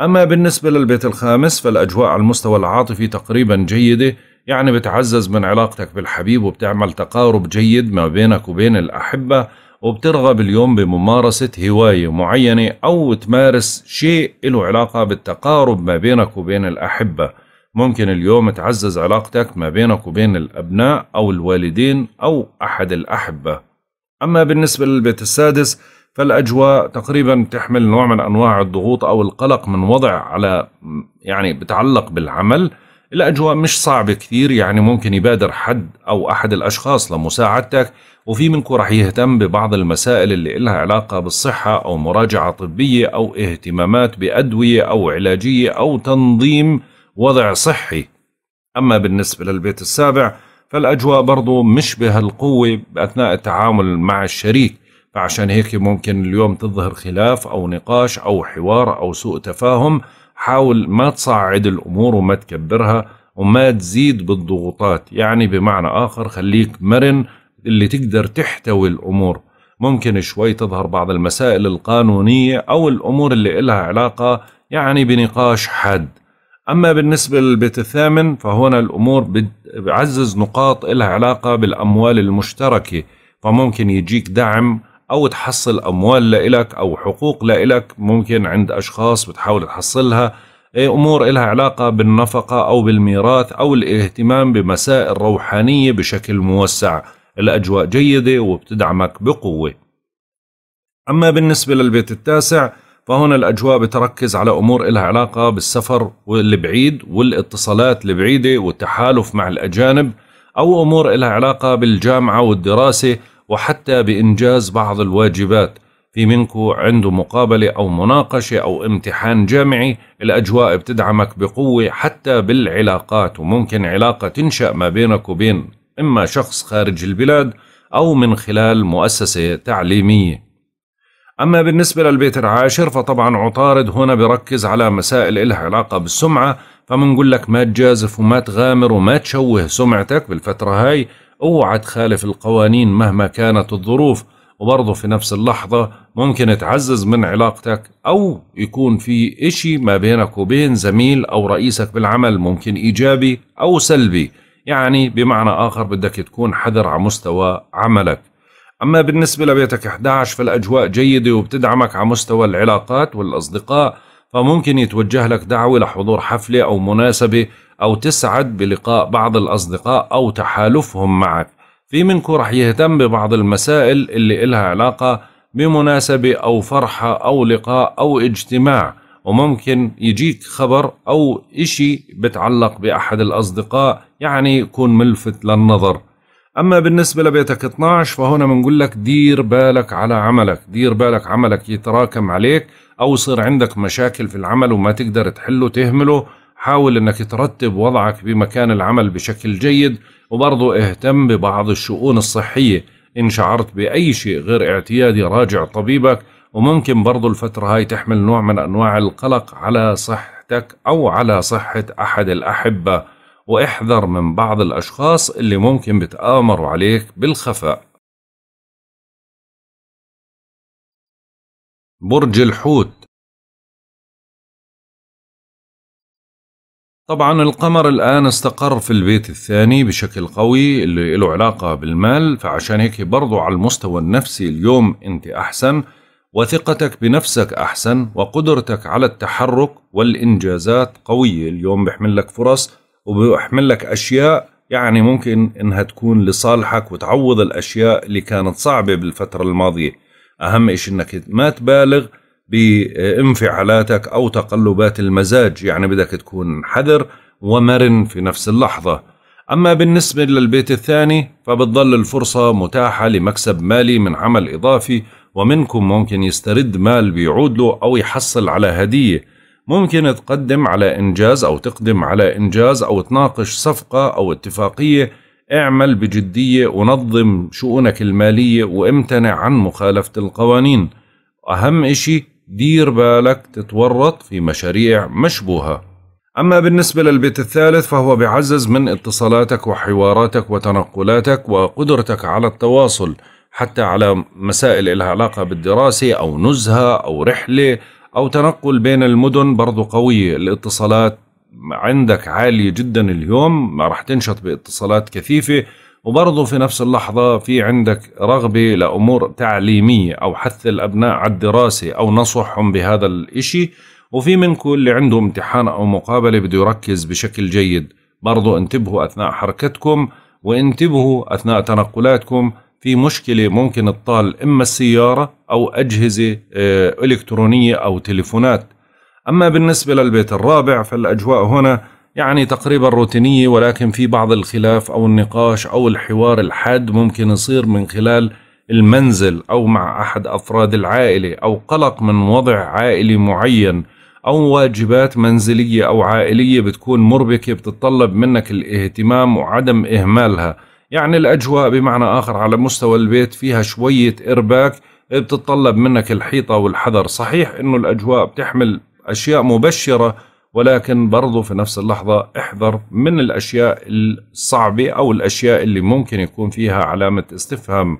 أما بالنسبة للبيت الخامس فالأجواء على المستوى العاطفي تقريبا جيدة يعني بتعزز من علاقتك بالحبيب وبتعمل تقارب جيد ما بينك وبين الأحبة وبترغب اليوم بممارسة هواية معينة أو تمارس شيء له علاقة بالتقارب ما بينك وبين الأحبة. ممكن اليوم تعزز علاقتك ما بينك وبين الأبناء أو الوالدين أو أحد الأحبة. أما بالنسبة للبيت السادس فالأجواء تقريبا تحمل نوع من أنواع الضغوط أو القلق من وضع على يعني بتعلق بالعمل. الأجواء مش صعبة كثير يعني ممكن يبادر حد أو أحد الأشخاص لمساعدتك وفي منكم رح يهتم ببعض المسائل اللي إلها علاقة بالصحة أو مراجعة طبية أو اهتمامات بأدوية أو علاجية أو تنظيم وضع صحي. أما بالنسبة للبيت السابع فالأجواء برضو مش بهالقوة أثناء التعامل مع الشريك. فعشان هيك ممكن اليوم تظهر خلاف أو نقاش أو حوار أو سوء تفاهم. حاول ما تصعد الأمور وما تكبرها وما تزيد بالضغوطات. يعني بمعنى آخر خليك مرن اللي تقدر تحتوي الأمور. ممكن شوي تظهر بعض المسائل القانونية أو الأمور اللي إلها علاقة يعني بنقاش حاد. أما بالنسبة للبيت الثامن فهنا الأمور بعزز نقاط إلها علاقة بالأموال المشتركة. فممكن يجيك دعم أو تحصل أموال لإلك أو حقوق لإلك ممكن عند أشخاص بتحاول تحصلها. إيه، أمور إلها علاقة بالنفقة أو بالميراث أو الاهتمام بمسائل روحانية بشكل موسع. الأجواء جيدة وبتدعمك بقوة. أما بالنسبة للبيت التاسع فهنا الأجواء بتركز على أمور إلها علاقة بالسفر والبعيد والاتصالات البعيدة والتحالف مع الأجانب أو أمور إلها علاقة بالجامعة والدراسة وحتى بإنجاز بعض الواجبات في منكو عنده مقابلة أو مناقشة أو امتحان جامعي الأجواء بتدعمك بقوة حتى بالعلاقات وممكن علاقة تنشأ ما بينك وبين إما شخص خارج البلاد أو من خلال مؤسسة تعليمية. أما بالنسبة للبيت العاشر فطبعا عطارد هنا بركز على مسائل إلها علاقة بالسمعة فمنقول لك ما تجازف وما تغامر وما تشوه سمعتك بالفترة هاي أوعى تخالف القوانين مهما كانت الظروف وبرضه في نفس اللحظة ممكن تعزز من علاقتك أو يكون في إشي ما بينك وبين زميل أو رئيسك بالعمل ممكن إيجابي أو سلبي. يعني بمعنى آخر بدك تكون حذر على مستوى عملك. أما بالنسبة لبيتك 11 فالأجواء جيدة وبتدعمك على مستوى العلاقات والأصدقاء فممكن يتوجه لك دعوة لحضور حفلة أو مناسبة أو تسعد بلقاء بعض الأصدقاء أو تحالفهم معك. في منكم رح يهتم ببعض المسائل اللي إلها علاقة بمناسبة أو فرحة أو لقاء أو اجتماع وممكن يجيك خبر أو إشي بتعلق بأحد الأصدقاء يعني يكون ملفت للنظر. أما بالنسبة لبيتك 12 فهنا بنقول لك دير بالك على عملك. دير بالك عملك يتراكم عليك أو يصير عندك مشاكل في العمل وما تقدر تحله تهمله حاول إنك ترتب وضعك بمكان العمل بشكل جيد وبرضه اهتم ببعض الشؤون الصحية. إن شعرت بأي شيء غير اعتيادي راجع طبيبك. وممكن برضه الفترة هاي تحمل نوع من أنواع القلق على صحتك أو على صحة أحد الأحبة. واحذر من بعض الأشخاص اللي ممكن بتآمروا عليك بالخفاء. برج الحوت. طبعا القمر الآن استقر في البيت الثاني بشكل قوي اللي له علاقة بالمال فعشان هيك برضو على المستوى النفسي اليوم أنت أحسن وثقتك بنفسك أحسن وقدرتك على التحرك والإنجازات قوية. اليوم بيحمل لك فرص وبيحمل لك أشياء يعني ممكن إنها تكون لصالحك وتعوض الأشياء اللي كانت صعبة بالفترة الماضية. أهم إشي إنك ما تبالغ بانفعالاتك أو تقلبات المزاج يعني بدك تكون حذر ومرن في نفس اللحظة. أما بالنسبة للبيت الثاني فبتظل الفرصة متاحة لمكسب مالي من عمل إضافي ومنكم ممكن يسترد مال بيعود له أو يحصل على هدية. ممكن تقدم على إنجاز أو تقدم على إنجاز أو تناقش صفقة أو اتفاقية. اعمل بجدية ونظم شؤونك المالية وامتنع عن مخالفة القوانين. أهم إشي دير بالك تتورط في مشاريع مشبوهة. أما بالنسبة للبيت الثالث فهو بيعزز من اتصالاتك وحواراتك وتنقلاتك وقدرتك على التواصل حتى على مسائل لها علاقة بالدراسة أو نزهة أو رحلة أو تنقل بين المدن برضو قوية الاتصالات عندك عالية جدا اليوم ما راح تنشط باتصالات كثيفة. وبرضه في نفس اللحظة في عندك رغبة لأمور تعليمية أو حث الأبناء على الدراسة أو نصحهم بهذا الإشي. وفي منكم اللي عنده امتحان أو مقابلة بده يركز بشكل جيد. برضو انتبهوا أثناء حركتكم وانتبهوا أثناء تنقلاتكم. في مشكلة ممكن تطال إما السيارة أو أجهزة آه، إلكترونية أو تليفونات. أما بالنسبة للبيت الرابع فالأجواء هنا يعني تقريبا روتينية ولكن في بعض الخلاف أو النقاش أو الحوار الحاد ممكن يصير من خلال المنزل أو مع أحد أفراد العائلة أو قلق من وضع عائلي معين أو واجبات منزلية أو عائلية بتكون مربكة بتتطلب منك الاهتمام وعدم إهمالها. يعني الأجواء بمعنى آخر على مستوى البيت فيها شوية إرباك بتتطلب منك الحيطة والحذر. صحيح أنه الأجواء بتحمل أشياء مبشرة ولكن برضو في نفس اللحظة احذر من الأشياء الصعبة أو الأشياء اللي ممكن يكون فيها علامة استفهام.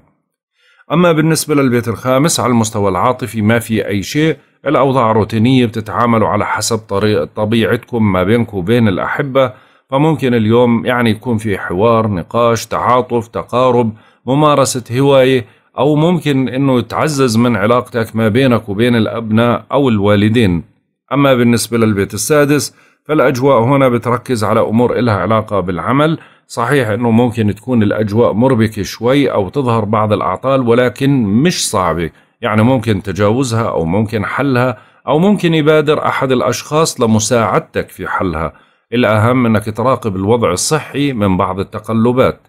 أما بالنسبة للبيت الخامس على المستوى العاطفي ما في أي شيء الأوضاع روتينية بتتعاملوا على حسب طريقة طبيعتكم ما بينكم وبين الأحبة فممكن اليوم يعني يكون في حوار نقاش تعاطف تقارب ممارسة هواية أو ممكن أنه تعزز من علاقتك ما بينك وبين الأبناء أو الوالدين. أما بالنسبة للبيت السادس فالأجواء هنا بتركز على أمور إلها علاقة بالعمل. صحيح أنه ممكن تكون الأجواء مربكة شوي أو تظهر بعض الأعطال ولكن مش صعبة. يعني ممكن تجاوزها أو ممكن حلها أو ممكن يبادر أحد الأشخاص لمساعدتك في حلها. الأهم أنك تراقب الوضع الصحي من بعض التقلبات.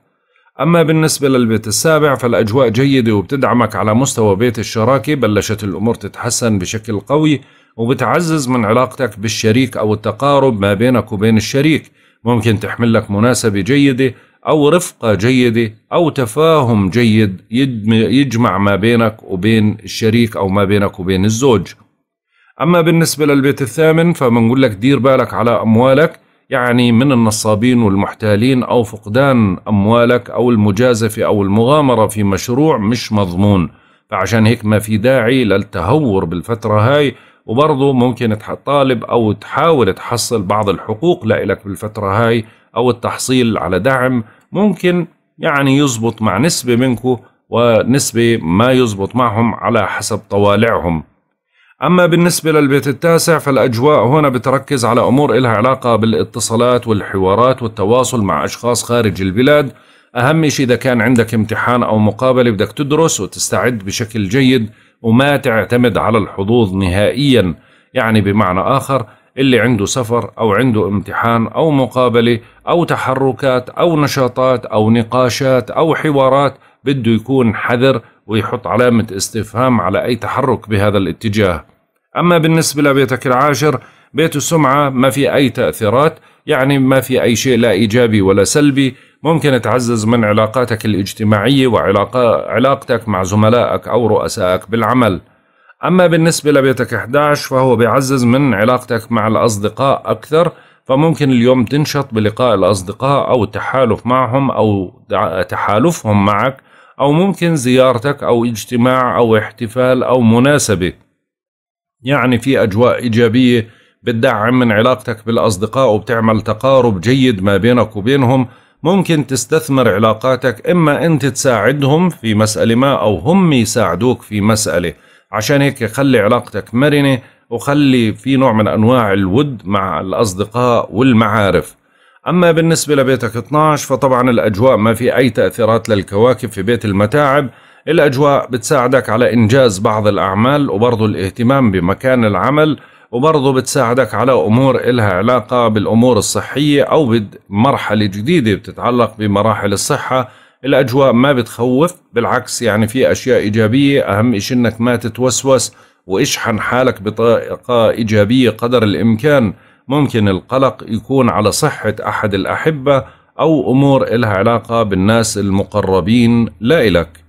أما بالنسبة للبيت السابع فالأجواء جيدة وبتدعمك على مستوى بيت الشراكة. بلشت الأمور تتحسن بشكل قوي. وبتعزز من علاقتك بالشريك أو التقارب ما بينك وبين الشريك. ممكن تحمل لك مناسبة جيدة أو رفقة جيدة أو تفاهم جيد يجمع ما بينك وبين الشريك أو ما بينك وبين الزوج. أما بالنسبة للبيت الثامن فبنقول لك دير بالك على أموالك يعني من النصابين والمحتالين أو فقدان أموالك أو المجازفة أو المغامرة في مشروع مش مضمون. فعشان هيك ما في داعي للتهور بالفترة هاي وبرضه ممكن تطالب أو تحاول تحصل بعض الحقوق لإلك بالفترة هاي أو التحصيل على دعم ممكن يعني يزبط مع نسبة منكم ونسبة ما يزبط معهم على حسب طوالعهم. أما بالنسبة للبيت التاسع فالأجواء هنا بتركز على أمور إلها علاقة بالاتصالات والحوارات والتواصل مع أشخاص خارج البلاد. أهم شيء إذا كان عندك امتحان أو مقابلة بدك تدرس وتستعد بشكل جيد. وما تعتمد على الحظوظ نهائيا يعني بمعنى آخر اللي عنده سفر أو عنده امتحان أو مقابلة أو تحركات أو نشاطات أو نقاشات أو حوارات بده يكون حذر ويحط علامة استفهام على أي تحرك بهذا الاتجاه. أما بالنسبة لبيتك العاشر بيت السمعة ما في أي تأثيرات يعني ما في أي شيء لا إيجابي ولا سلبي ممكن تعزز من علاقاتك الاجتماعية وعلاقتك مع زملائك أو رؤسائك بالعمل. أما بالنسبة لبيتك 11 فهو بيعزز من علاقتك مع الأصدقاء أكثر فممكن اليوم تنشط بلقاء الأصدقاء أو التحالف معهم أو تحالفهم معك أو ممكن زيارتك أو اجتماع أو احتفال أو مناسبة. يعني في أجواء إيجابية بتدعم من علاقتك بالأصدقاء وبتعمل تقارب جيد ما بينك وبينهم ممكن تستثمر علاقاتك إما أنت تساعدهم في مسألة ما أو هم يساعدوك في مسألة. عشان هيك خلي علاقتك مرنة وخلي في نوع من أنواع الود مع الأصدقاء والمعارف. أما بالنسبة لبيتك 12 فطبعا الأجواء ما في أي تأثيرات للكواكب في بيت المتاعب. الأجواء بتساعدك على إنجاز بعض الأعمال وبرضو الاهتمام بمكان العمل. وبرضه بتساعدك على أمور إلها علاقة بالأمور الصحية أو بمرحلة جديدة بتتعلق بمراحل الصحة. الأجواء ما بتخوف بالعكس يعني في أشياء إيجابية أهم إشي إنك ما تتوسوس واشحن حالك بطاقة إيجابية قدر الإمكان. ممكن القلق يكون على صحة أحد الأحبة أو أمور إلها علاقة بالناس المقربين لا إلك.